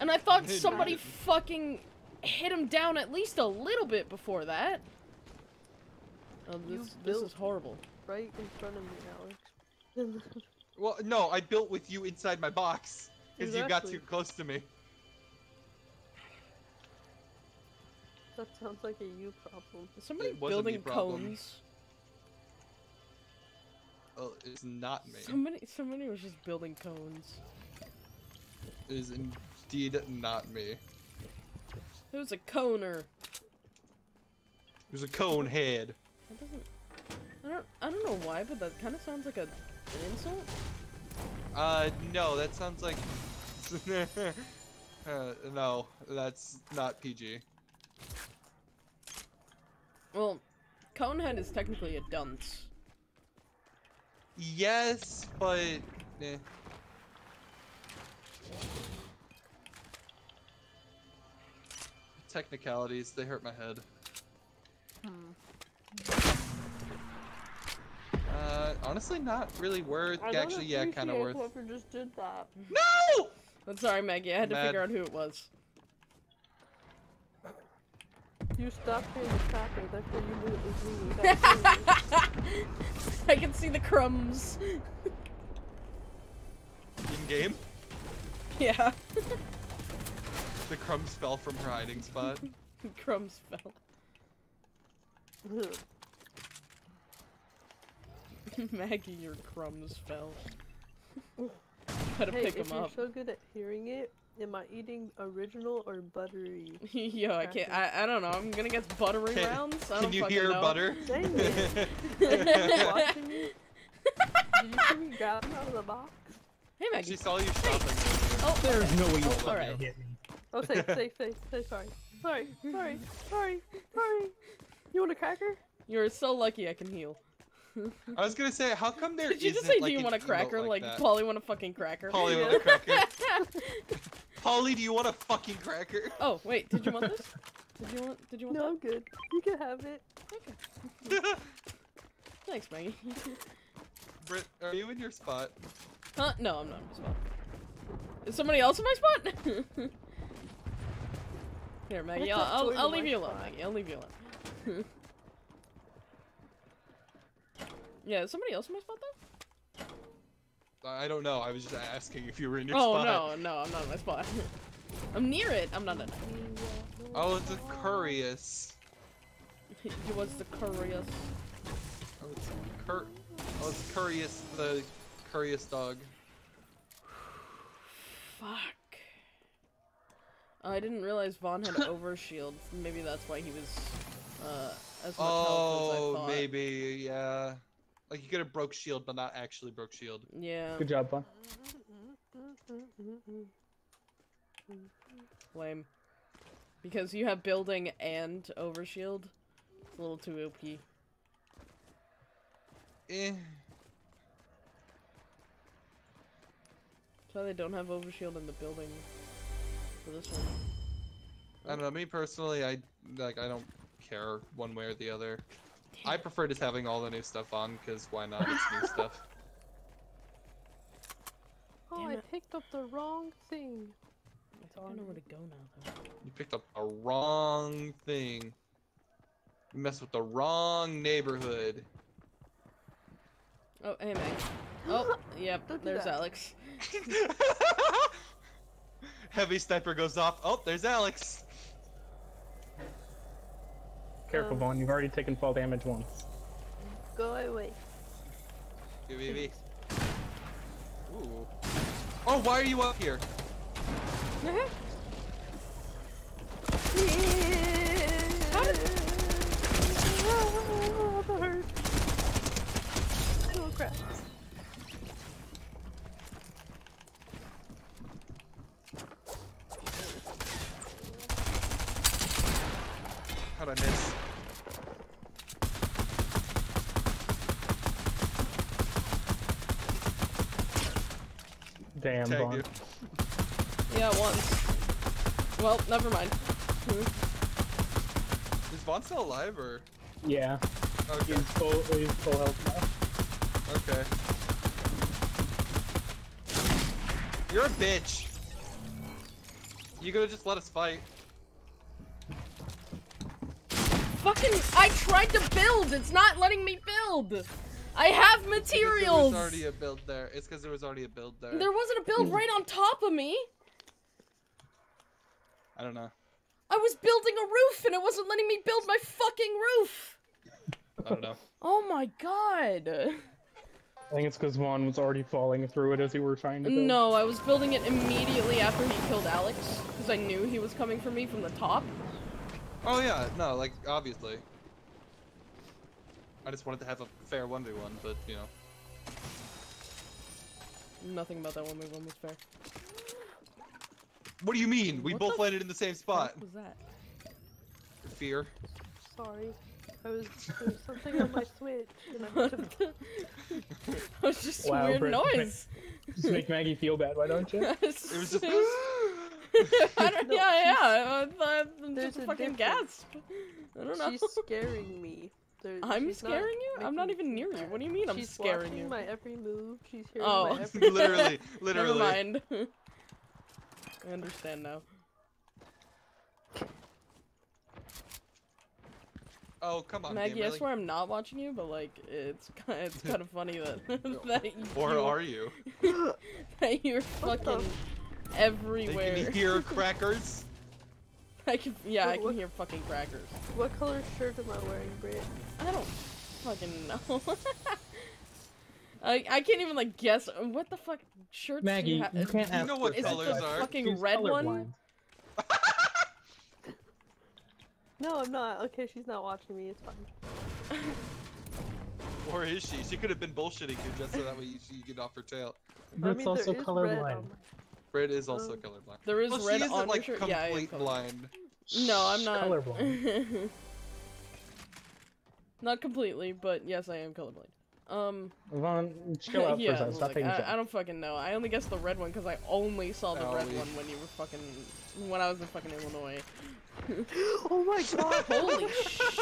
And I thought Did somebody you? fucking hit him down at least a little bit before that. Oh, this, this is horrible. Right in front of me, Alex. Well, no, I built with you inside my box. Because you got too close to me. that sounds like a you problem. Is somebody It building cones? Oh, it's not me. Somebody, somebody was just building cones. It is indeed not me. It was a coner. It was a cone head. That doesn't. I don't. I don't know why, but that kind of sounds like a, an insult. Uh, no, that sounds like. uh, no, that's not PG. Well, conehead is technically a dunce. Yes, but. Eh. Technicalities, they hurt my head. Uh, honestly, not really worth. I Actually, yeah, kind of worth. Whoever just did that. No! I'm sorry, Maggy. I had to figure out who it was. You stopped being the tracker, therefore you knew it was me. without seeing me. I can see the crumbs. In game, yeah, the crumbs fell from her hiding spot. crumbs fell. Maggy, your crumbs fell. Gotta hey, pick if them you're so good at hearing it, am I eating original or buttery? Yo, I can't. I, I don't know. I'm gonna guess buttery Can- rounds. I Can don't you hear know. butter? Dang it. Watching you? Did you see me grab him out of the box? Hey, Maggy. she saw you shopping. Oh, There's no way you Oh, fucking alright. hit me. Oh, safe, safe, safe, safe, sorry. Sorry, sorry, sorry, sorry. You want a cracker? You're so lucky I can heal. I was gonna say, how come there Did you just say, like, do you want a cracker? like, Like. Polly want a fucking cracker? Polly want a cracker. Polly, do you want a fucking cracker? Oh, wait. Did you want this? Did you want? Did you want No, I'm good. You can have it. Okay. Thanks, Maggy. Britt, are you in your spot? Huh? No, I'm not in my spot. Is somebody else in my spot? Here, Maggy. I I'll, I'll, I'll leave you alone. Maggy. I'll leave you alone. Yeah, somebody else in my spot though? I don't know. I was just asking if you were in your Oh spot. no, no, I'm not in my spot. I'm near it. I'm not in it. Oh, it's a curious. He was the curious. Oh, it's cur. Oh, it's curious. The curious dog. Fuck. I didn't realize Vaughn had over overshield. Maybe that's why he was uh, as much health as I thought. Oh, maybe yeah. Like you could have broke shield, but not actually broke shield. Yeah, Good job, Bun. lame. Because you have building and overshield. It's a little too OP. Eh. That's why they don't have overshield in the building for this one. I don't know. Me personally, I like. I don't care one way or the other. I prefer just having all the new stuff on, because why not? It's new stuff. Oh, I picked up the wrong thing. I think I know where to go now, though. You picked up a wrong thing. You messed with the wrong neighborhood. Oh, hey, Meg. Oh, yep, do there's that. Alex. Heavy sniper goes off. Oh, there's Alex. Careful, Um, Vaughn. You've already taken fall damage once. Go away. Give me- me. Ooh. Oh, why are you up here? How did... Oh, that hurt. Oh crap. How'd I miss? Damn, Tag Vaughn. you. Yeah, once. Well, never mind. Is Vaughn still alive or? Yeah, Okay. he's full, he's full health now. Okay. You're a bitch. You gonna just let us fight? Fucking, I tried to build. It's not letting me build. I have materials. There was already a build there. It's because there was already a build there. There wasn't a build right on top of me. I don't know. I was building a roof and it wasn't letting me build my fucking roof. I don't know. Oh my god. I think it's because Vaughn was already falling through it as you were trying to build. No, I was building it immediately after he killed Alex because I knew he was coming for me from the top. Oh yeah, no, like obviously. I just wanted to have a fair one v one, but you know. Nothing about that one move one was fair. What do you mean? We What both landed in the same spot. What was that? Fear. Sorry. I was there was something on my switch and I What must have the- That was just a Wow, weird Britt, noise. Just make Maggy feel bad, why don't you? It was just. I don't, No, yeah, yeah. I thought There's just a a fucking difference. gasp. I don't know. She's scaring me. There- I'm scaring you? I'm not even near you. What do you mean I'm she's scaring watching you? my every move. She's hearing Oh. my every literally, literally. Never mind. I understand now. Oh come on, Maggy, game, I really? swear I'm not watching you, but like it's ki- it's kind of funny that that you, Or are you? that you're What the- fucking They everywhere. can hear crackers. I can, yeah, I can what- hear fucking crackers. What color shirt am I wearing, Britt? I don't fucking know. I I can't even like guess what the fuck shirts do Maggy, you, ha- you can't You ask know what Is it the are. fucking She's red one? No, I'm not. Okay, she's not watching me. It's fine. Or is she? She could have been bullshitting you just so that way you, you get off her tail. That's I mean, also there is red on colorblind. my- Brit is also Um, colorblind. There is well, red she isn't on like your shirt. Yeah, I complete colorblind. blind. No, I'm not. Colorblind. not completely, but yes, I am colorblind. Um, Vaughn, chill out yeah, for a second. Stop look, I, I don't fucking know. I only guessed the red one because I only saw the red Owie. one when you were fucking when I was in fucking Illinois. oh my god! Holy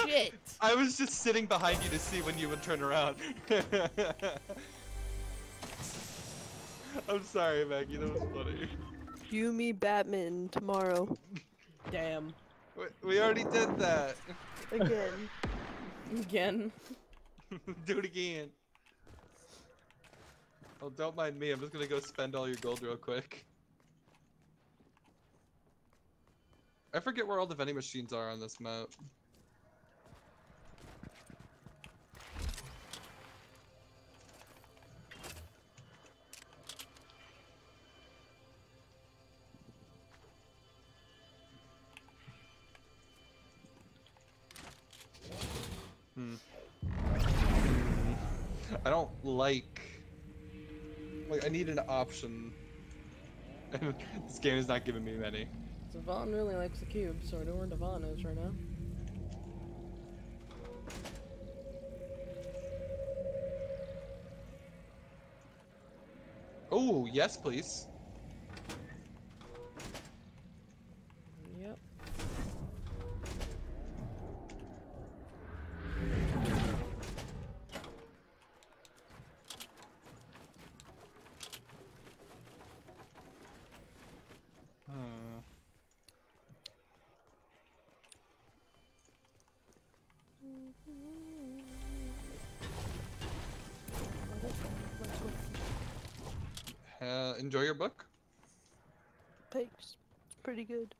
shit! I was just sitting behind you to see when you would turn around. I'm sorry, Maggy. That was funny. You, me, Batman tomorrow Damn. We, we already did that. again. Again. Do it again. Oh, don't mind me. I'm just gonna go spend all your gold real quick. I forget where all the vending machines are on this map. Hmm. I don't like. Like, I need an option. This game is not giving me many. Dievonne really likes the cube, so I know where Dievonne is right now. Oh, yes, please. Pretty good.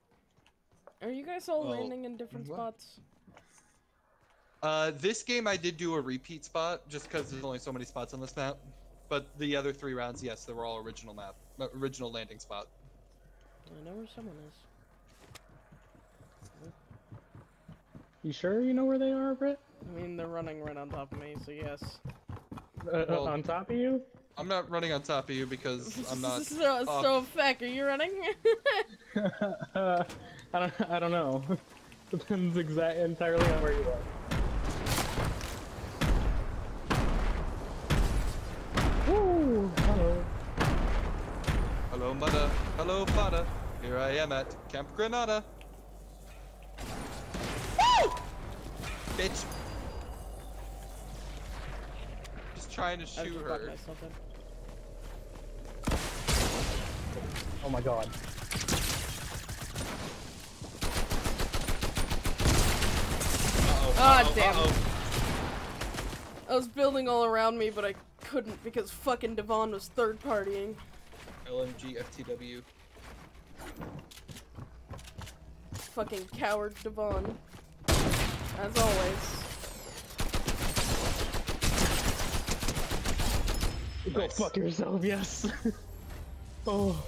Are you guys all Well, landing in different what? spots? Uh, this game I did do a repeat spot just because there's only so many spots on this map. But the other three rounds, yes, they were all original map, uh, original landing spot. I know where someone is. You sure you know where they are, Britt? I mean, they're running right on top of me, so yes. Uh, Well- on top of you? I'm not running on top of you because I'm not. so, up. so, Fecc, are you running? uh, I don't. I don't know. Depends exact entirely on where you are. Woo! Hello. Hello, mother. Hello, father. Here I am at Camp Granada. Woo! Bitch. Just trying to I shoot just got her. myself in. Oh my god. Uh-oh, Ah, uh-oh, damn. uh-oh. I was building all around me, but I couldn't because fucking Dievonne was third partying. LMG FTW. Fucking coward Dievonne. As always. Go fuck yourself. Yes. oh.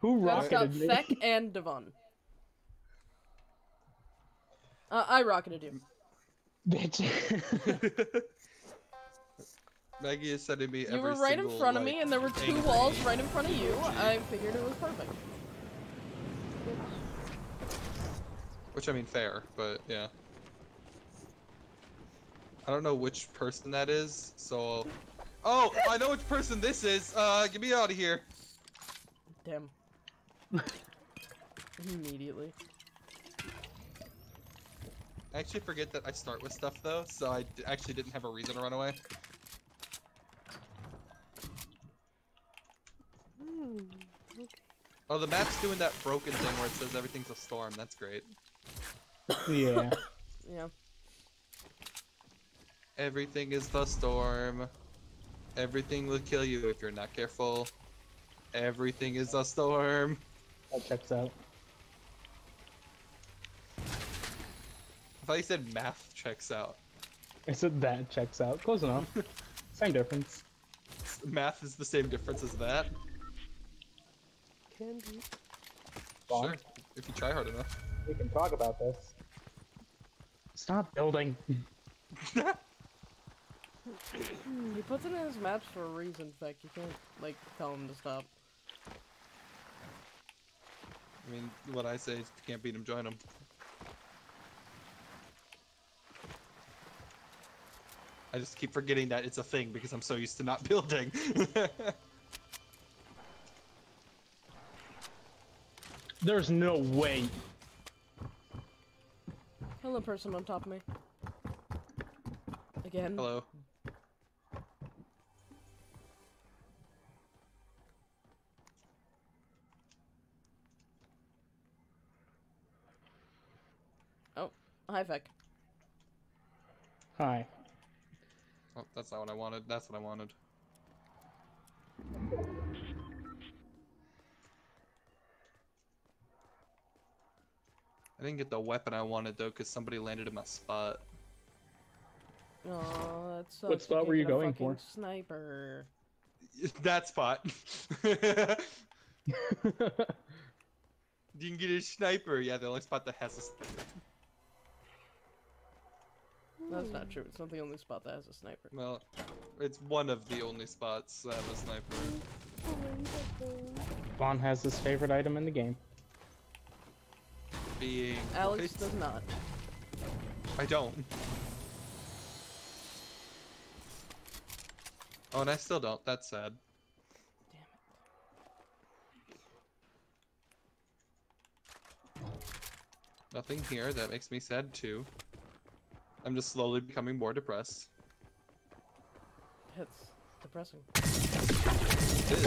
Who Gotta stop rocketed me? Fecc and Dievonne. Uh, I rocketed him. Bitch. Maggy is sending me You every were right in single, front of like, me, and there were two angry- walls right in front of you. I figured it was perfect. Which I mean, fair, but yeah. I don't know which person that is, so. Oh, I know which person this is. Uh, get me out of here. Damn. Immediately. I actually forget that I start with stuff though, so I d- actually didn't have a reason to run away. Hmm. Oh, the map's doing that broken thing where it says everything's a storm. That's great. yeah. Yeah. Everything is the storm. Everything will kill you if you're not careful. Everything is a storm. That checks out. I thought you said math checks out. I said that checks out. Close enough. Same difference. Math is the same difference as that. Can be. Sure, if you try hard enough. we can talk about this. Stop building. He puts it in his maps for a reason, Fecc. You can't, like, tell him to stop. I mean, what I say is you can't beat him, join him. I just keep forgetting that it's a thing because I'm so used to not building. There's no way. Hello, person on top of me. Again. Hello. Hi, Fecc. Hi. Oh, that's not what I wanted. That's what I wanted. I didn't get the weapon I wanted though, because somebody landed in my spot. Oh, that sucks. What spot were you going for? Sniper. that spot. you can get a sniper. Yeah, the only spot that has a sniper. That's not true. It's not the only spot that has a sniper. Well, it's one of the only spots that have a sniper. Vaughn has his favorite item in the game. Being Alex what? does not. I don't. Oh, and I still don't. That's sad. Damn it. Nothing here. That makes me sad too. I'm just slowly becoming more depressed. That's depressing. It is.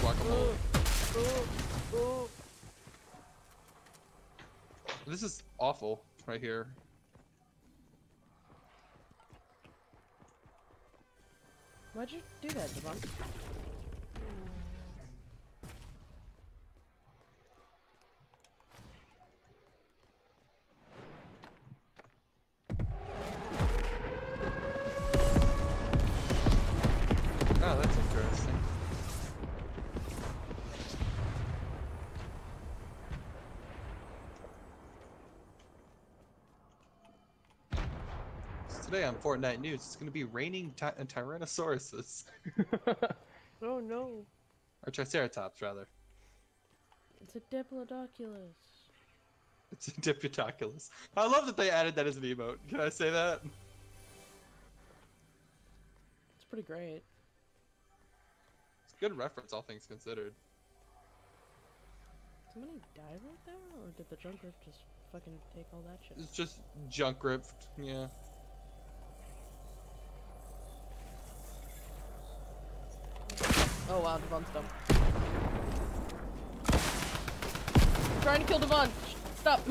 Guacamole. This is awful right here. Why'd you do that, Dievonne? Today on Fortnite News, it's going to be raining ty- uh, Tyrannosauruses. Oh no. Or Triceratops, rather. It's a Diplodoculus. It's a Diplodoculus. I love that they added that as an emote. Can I say that? It's pretty great. It's a good reference, all things considered. Somebody die right there, or did the Junkrat just fucking take all that shit? It's just junk ripped. Yeah. Oh wow, Dievonne's dumb. Trying to kill Dievonne. Stop.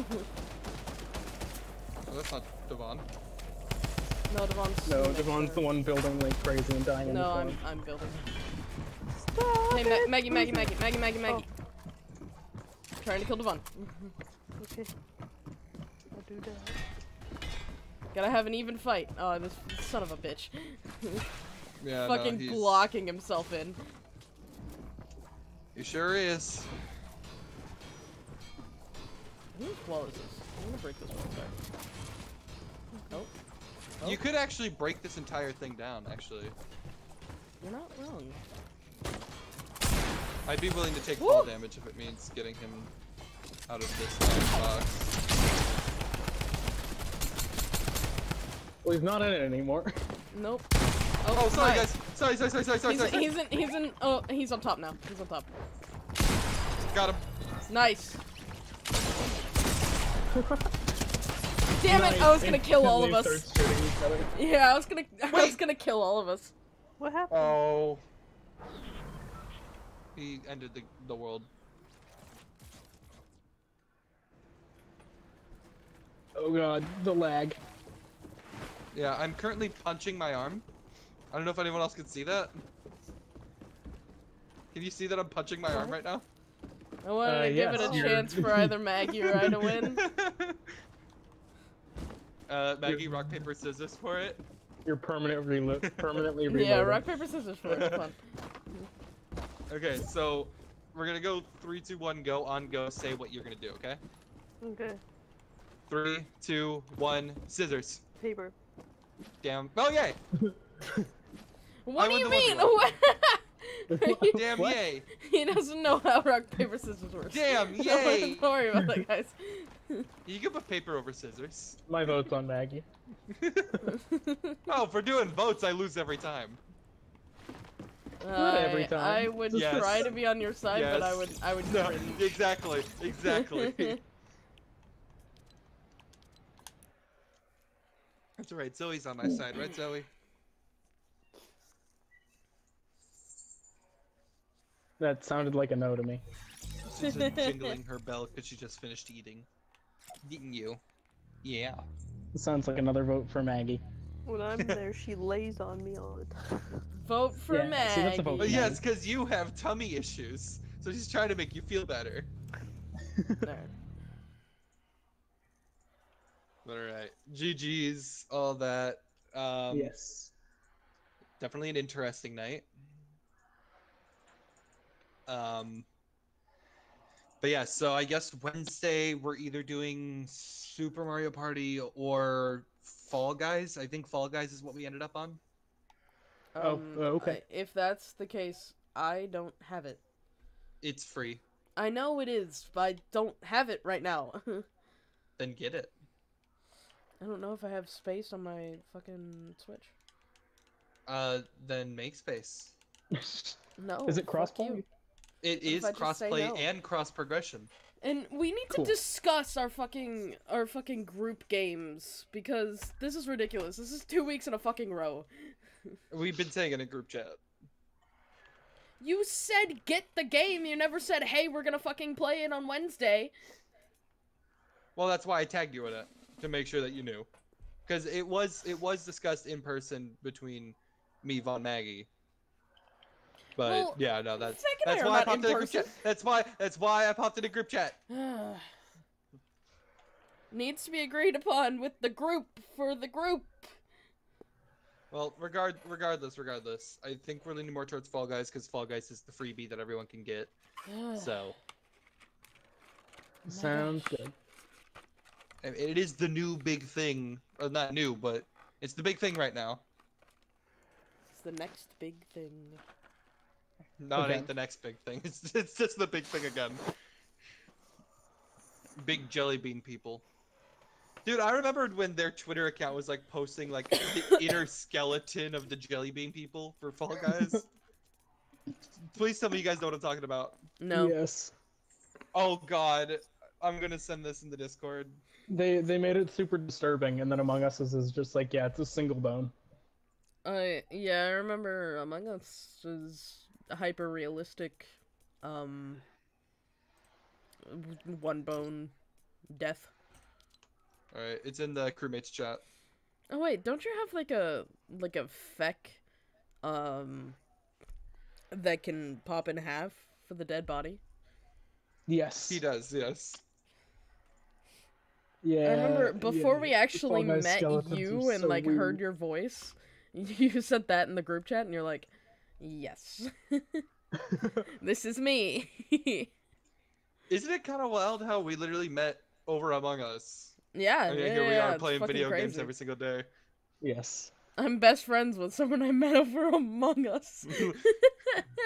Oh, that's not Dievonne. no, Dievonne's. no, Dievonne's the one building like crazy and dying No, I'm. I'm building. Stop Hey, Ma it! Maggy, Maggy, Maggy, Maggy, Maggy, Maggy. Oh. Trying to kill Dievonne. Okay. I'll do that. Gotta have an even fight. Oh, this son of a bitch. Yeah, Fucking no, he's... blocking himself in. He sure is. Whose wall is this? I'm gonna break this wall. Sorry. Oh, Oh. You could actually break this entire thing down, actually. you're not wrong. I'd be willing to take Woo! fall damage if it means getting him out of this box. Well, he's not in it anymore. Nope. Oh, sorry guys. Sorry, sorry, sorry, sorry, sorry, He's, sorry. sorry. he's in. He's in. Oh, he's on top now. He's on top. Got him. Nice. Damn it! I was gonna kill all of us. start shooting each other. Yeah, I was gonna. I was gonna kill all of us. What happened? Oh. He ended the, the world. Oh god, the lag. Yeah, I'm currently punching my arm. I don't know if anyone else can see that. Can you see that I'm punching my arm right now? I wanted Uh, to give it a chance for either Maggy or I to win. uh, Maggy, rock, paper, scissors for it. You're permanently relo- permanently reloading. yeah, rock paper scissors for it. Fun. Okay, so we're gonna go three, two, one, go on, go. Say what you're gonna do. Okay. Okay. Three, two, one, scissors. Paper. Damn. Oh yay! What do you mean? one What? You- Damn What? yay! he doesn't know how rock paper scissors works. Damn, yay! Don't worry about that, guys. You can put paper over scissors. My vote's on Maggy. Oh, for doing votes, I lose every time. Not every I- time. I would Yes. try to be on your side, but I would. I would. No, cringe. exactly, exactly. That's right. Zoe's on my side, right, Zoe? That sounded like a no to me. She's just jingling her bell because she just finished eating. Eating you. Yeah. It sounds like another vote for Maggy. When I'm there, she lays on me all the time. Vote for Yeah, Maggy. see, that's a vote for yes, because you have tummy issues, so she's trying to make you feel better. There. All right, GG's, all that. Um, yes. definitely an interesting night. Um, but yeah, so I guess Wednesday we're either doing Super Mario Party or Fall Guys. I think Fall Guys is what we ended up on. Oh, Um, uh, okay. I- if that's the case, I don't have it. It's free. I know it is, but I don't have it right now. Then get it. I don't know if I have space on my fucking Switch. Uh, then make space. No. Is it fuck crossplay? You. It What is if I just say crossplay no? and cross progression. And we need Cool. to discuss our fucking our fucking group games because this is ridiculous. This is two weeks in a fucking row. We've been saying in a group chat. You said get the game. You never said, hey, we're gonna fucking play it on Wednesday. Well, that's why I tagged you in it to make sure that you knew, because it was it was discussed in person between me, Vaughn Maggy. But Well, yeah, no, that's that's why I popped in in a group chat. That's why that's why I popped in a group chat. Needs to be agreed upon with the group for the group. Well, regard regardless, regardless, I think we're leaning more towards Fall Guys because Fall Guys is the freebie that everyone can get. So Sounds good. it is the new big thing, or not new, but It's the big thing right now. It's the next big thing. No, it Okay. ain't the next big thing. It's it's just the big thing again. Big jelly bean people. Dude, I remembered when their Twitter account was like posting like the inner skeleton of the jelly bean people for Fall Guys. Please tell me you guys know what I'm talking about. No. Yes. Oh god, I'm gonna send this in the Discord. They they made it super disturbing, and then Among Us is, is just like, yeah, it's a single bone. I yeah, I remember Among Us was hyper realistic, um, one bone death. All right, it's in the crewmates chat. Oh wait, don't you have like a like a feck, um, that can pop in half for the dead body? Yes. He does, yes. Yeah. I remember yeah, before we actually Fall met you and so like heard your voice. You said that in the group chat, and you're like, "Yes, this is me." Isn't it kind of wild how we literally met over Among Us? yeah, And yeah, here we yeah, are it's playing fucking video games every single day. yes. I'm best friends with someone I met over Among Us.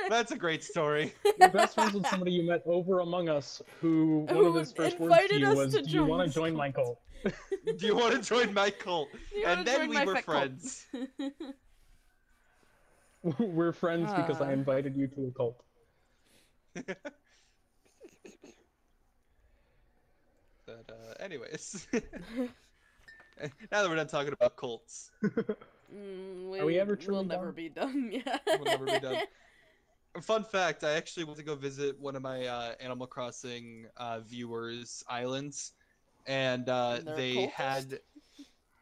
That's a great story. You're best friends with somebody you met over Among Us, who one Who of his first words to invited you us was, to "Do you want to join my cult?" Do you want to join my cult? And then we were friends. We're friends because I Ah. invited you to a cult. But uh, anyways, now that we're done talking about cults, Mm, Are we ever We'll truly never be done. Yeah. we'll never be done. Fun fact: I actually went to go visit one of my uh, Animal Crossing uh, viewers' islands, and uh, And they're they cultist? had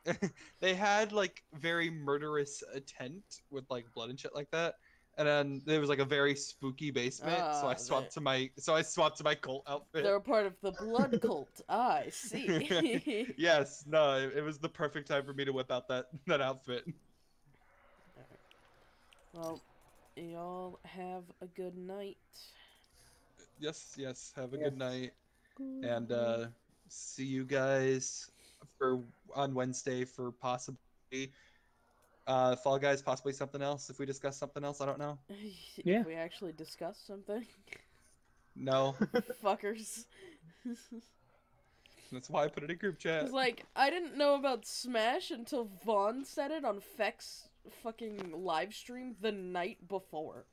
they had like very murderous a tent with like blood and shit like that. And then there was like a very spooky basement, so Ah, I swapped they- to my so I swapped to my cult outfit. They're part of the blood cult. Ah, I see. yes, no, it, it was the perfect time for me to whip out that that outfit. well, y'all have a good night. Yes, yes. Have a Yes. good night, and uh, see you guys for on Wednesday for possibly uh, Fall Guys, possibly something else. If we discuss something else, I don't know. Yeah. If we actually discuss something, No, fuckers. that's why I put it in group chat. Cause like I didn't know about Smash until Vaughn said it on Fecc's fucking live stream the night before.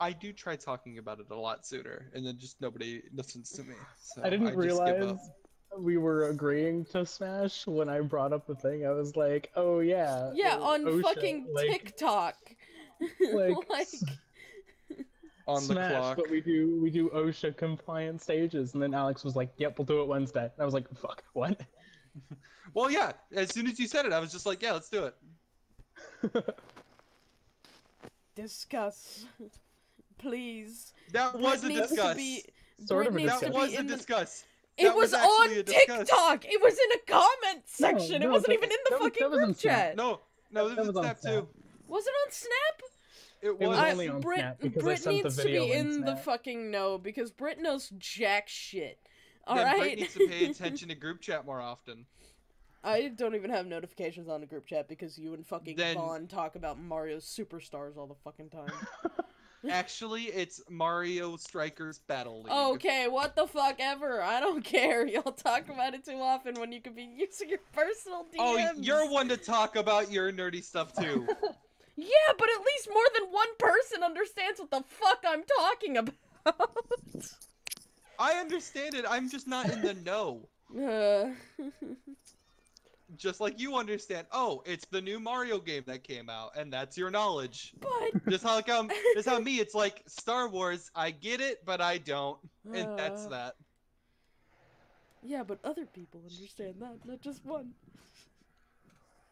I do try talking about it a lot sooner, and then just nobody listens to me. So I didn't just give realize we were agreeing to Smash when I brought up the thing. I was like, "Oh yeah." Yeah, on OSHA, fucking like, TikTok. Like, like s- on the Smash, clock. but we do we do OSHA compliant stages, and then Alex was like, "Yep, we'll do it Wednesday." And I was like, "Fuck, what?" Well, yeah. As soon as you said it, I was just like, yeah, let's do it. discuss. Please. That Brit was a needs to discuss. be. Sort Brit of a needs That was be a in the- It was, was on actually a discuss. TikTok. It was in a comment No, section. it wasn't that- even in the that fucking that was on group Snap. chat. No, no, this That is was on Snap Snap. too. Was it on Snap? It It was was. I- only on Brit, Snap because I Brit sent the needs to be in in the fucking know because Brit knows jack shit. All then right. Brit needs to pay attention to group chat more often. I don't even have notifications on the group chat because you and fucking Then- Vaughn talk about Mario Superstars all the fucking time. Actually, it's Mario Strikers Battle League. okay, what the fuck ever. I don't care. Y'all talk about it too often when you could be using your personal DMs. Oh, you're one to talk about your nerdy stuff too. Yeah, but at least more than one person understands what the fuck I'm talking about. I understand it. I'm just not in the know. Uh, Just like you understand. Oh, it's the new Mario game that came out, and that's your knowledge. but Just how come? Just how me? It's like Star Wars. I get it, but I don't, and that's Uh, that. Yeah, but other people understand that, not just one.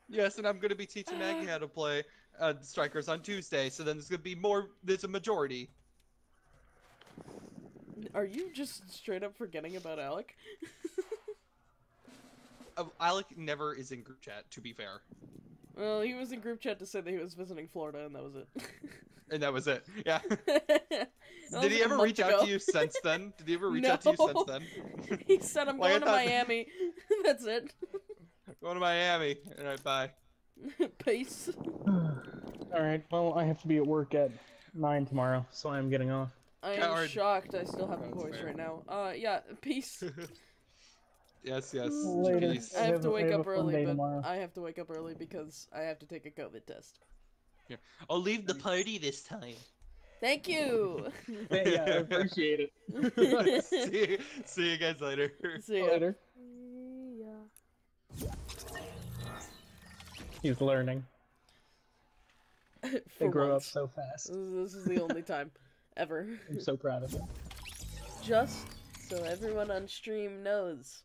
Yes, and I'm gonna be teaching Maggy how to play uh, Strikers on Tuesday. So then there's gonna be more. There's a majority. Are you just straight up forgetting about Alec? Uh, Alec never is in group chat. To be fair. well, he was in group chat to say that he was visiting Florida, and that was it. and that was it. Yeah. Did he ever month reach out to you since then? Did he ever reach out to you since then? he said, "I'm Like, I going to Miami." That's it. Going to Miami. All right, bye. Peace. All right. Well, I have to be at work at nine tomorrow, so I'm getting off. I am Coward. shocked. I still have a voice right now. Uh, yeah. Peace. Yes, yes. Later. I I have have to wake up early, but tomorrow. I have to wake up early because I have to take a COVID test. Yeah. I'll leave the party this time. Thank you. yeah, I appreciate it. see, you, see you guys later. See ya. Later. He's learning. They For grow up so fast. This is the only time ever. I'm so proud of him. Just so everyone on stream knows,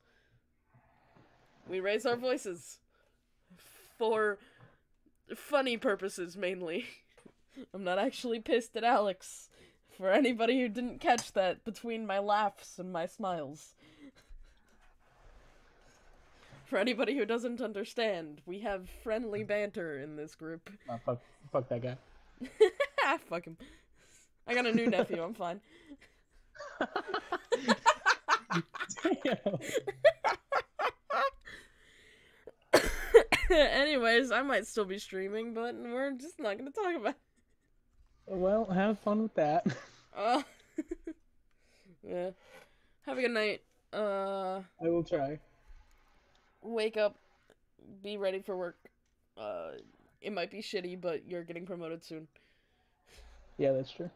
we raise our voices for funny purposes mainly. I'm not actually pissed at Alex. For anybody who didn't catch that between my laughs and my smiles. For anybody who doesn't understand, we have friendly banter in this group. Oh, fuck, fuck that guy. Ah, fuck him. I got a new nephew, I'm fine. Anyways, I might still be streaming, but we're just not gonna talk about. It. well, have fun with that. Uh, yeah. Have a good night. Uh, I will try. wake up, be ready for work. Uh, it might be shitty, but you're getting promoted soon. Yeah, that's true.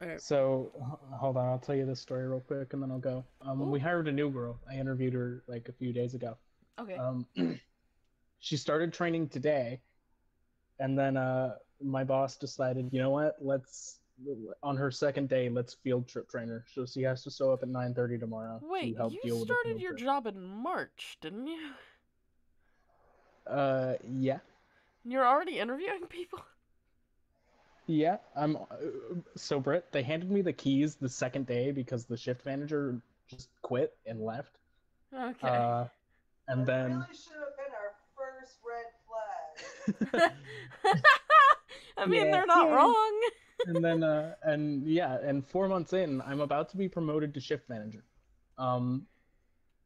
Alright. So, hold on, I'll tell you this story real quick, and then I'll go. Um, we hired a new girl. I interviewed her like a few days ago. Okay. Um, she started training today, and then uh, my boss decided, you know what? Let's on her second day, let's field trip train her. So she has to show up at nine thirty tomorrow Wait, to help you deal with the started your trip. job in March, didn't you? Uh, yeah, You're already interviewing people? yeah. I'm. Uh, so Britt, they handed me the keys the second day because the shift manager just quit and left. Okay. Uh, and That then really should have been our first red flag. I mean, Yeah. they're not Yeah. wrong. and then uh and yeah and four months in i'm about to be promoted to shift manager um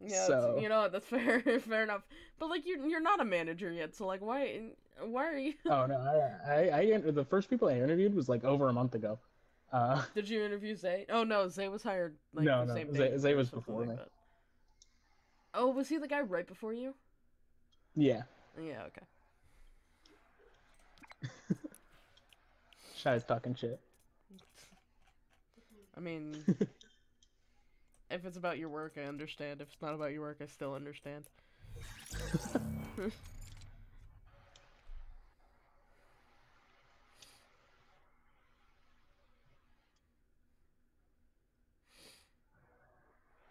Yeah, So- you know what? That's fair. fair enough. But like, you're you're not a manager yet, so like, why why are you? oh no i i, I inter- the first people i interviewed was like over a month ago uh Did you interview Zay? Oh no, Zay was hired like No, the no, same Zay- day. Zay was something before me. that. Oh, was he the guy right before you? yeah Yeah. Okay. shy's talking shit I mean, if it's about your work, I understand. If it's not about your work, I still understand.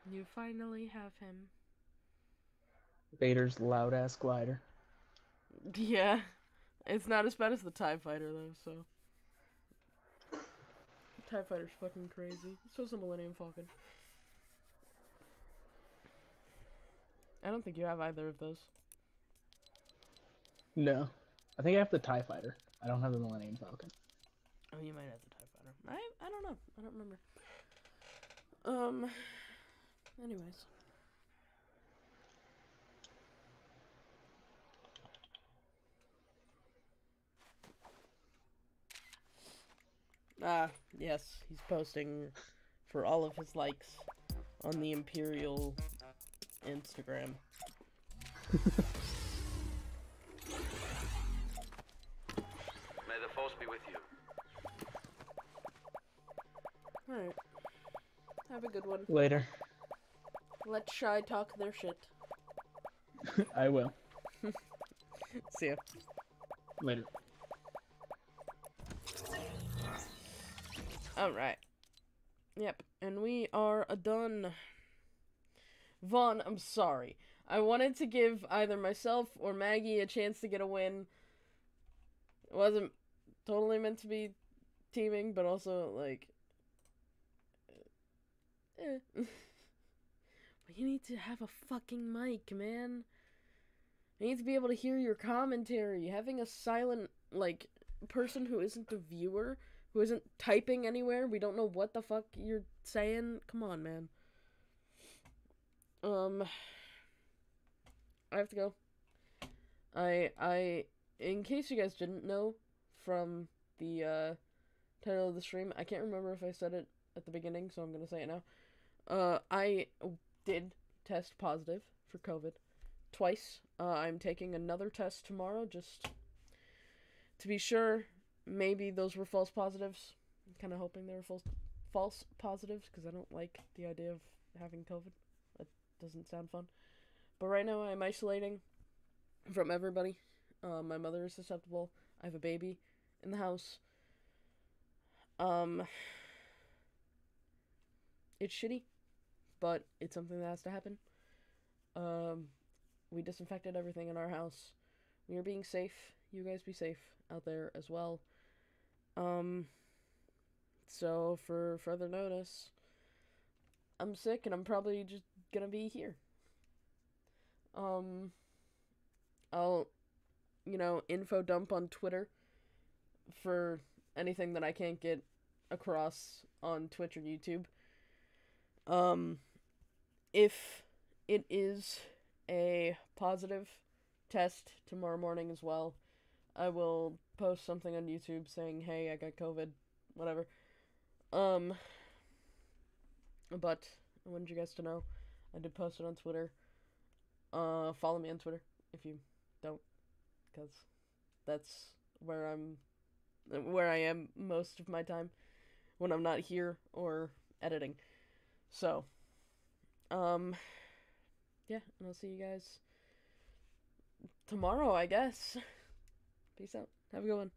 you finally have him. Vader's loud ass glider Yeah, it's not as bad as the Tie Fighter though. So, the Tie Fighter's fucking crazy. So is the Millennium Falcon. I don't think you have either of those. no i think i have the tie fighter i don't have the millennium falcon Oh, you might have the Tie Fighter. I I don't know. I don't remember. Um. Anyways. Ah, yes, he's posting for all of his likes on the Imperial Instagram. May the force be with you. Alright. Have a good one. later Let Shy talk their shit. i will See ya. later Alright. Yep, and we are done. Vaughn, I'm sorry. I wanted to give either myself or Maggy a chance to get a win. It wasn't totally meant to be teaming, but also, like. Eh. but you need to have a fucking mic, man. You need to be able to hear your commentary. Having a silent, like, person who isn't a viewer, who isn't typing anywhere. We don't know what the fuck you're saying. Come on, man. Um I have to go. I I in case you guys didn't know from the uh title of the stream, I can't remember if I said it at the beginning, so I'm to say it now. Uh I did test positive for COVID twice. Uh, I'm taking another test tomorrow just to be sure. Maybe those were false positives. I'm kind of hoping they were false false positives because I don't like the idea of having COVID. That doesn't sound fun. But right now I'm isolating from everybody. Uh, my mother is susceptible. I have a baby in the house. Um, it's shitty, but it's something that has to happen. Um, we disinfected everything in our house. We are being safe. You guys be safe out there as well. Um, so for further notice, I'm sick and I'm probably just gonna be here. Um, I'll, you know, info dump on Twitter for anything that I can't get across on Twitch or YouTube. Um, if it is a positive test tomorrow morning as well, I will post something on YouTube saying, "Hey, I got COVID," whatever. Um, but I wanted you guys to know I did post it on Twitter. Uh, follow me on Twitter if you don't, because that's where I'm, where I am most of my time when I'm not here or editing. So, um, yeah, and I'll see you guys tomorrow, I guess. Peace out. Have a good one.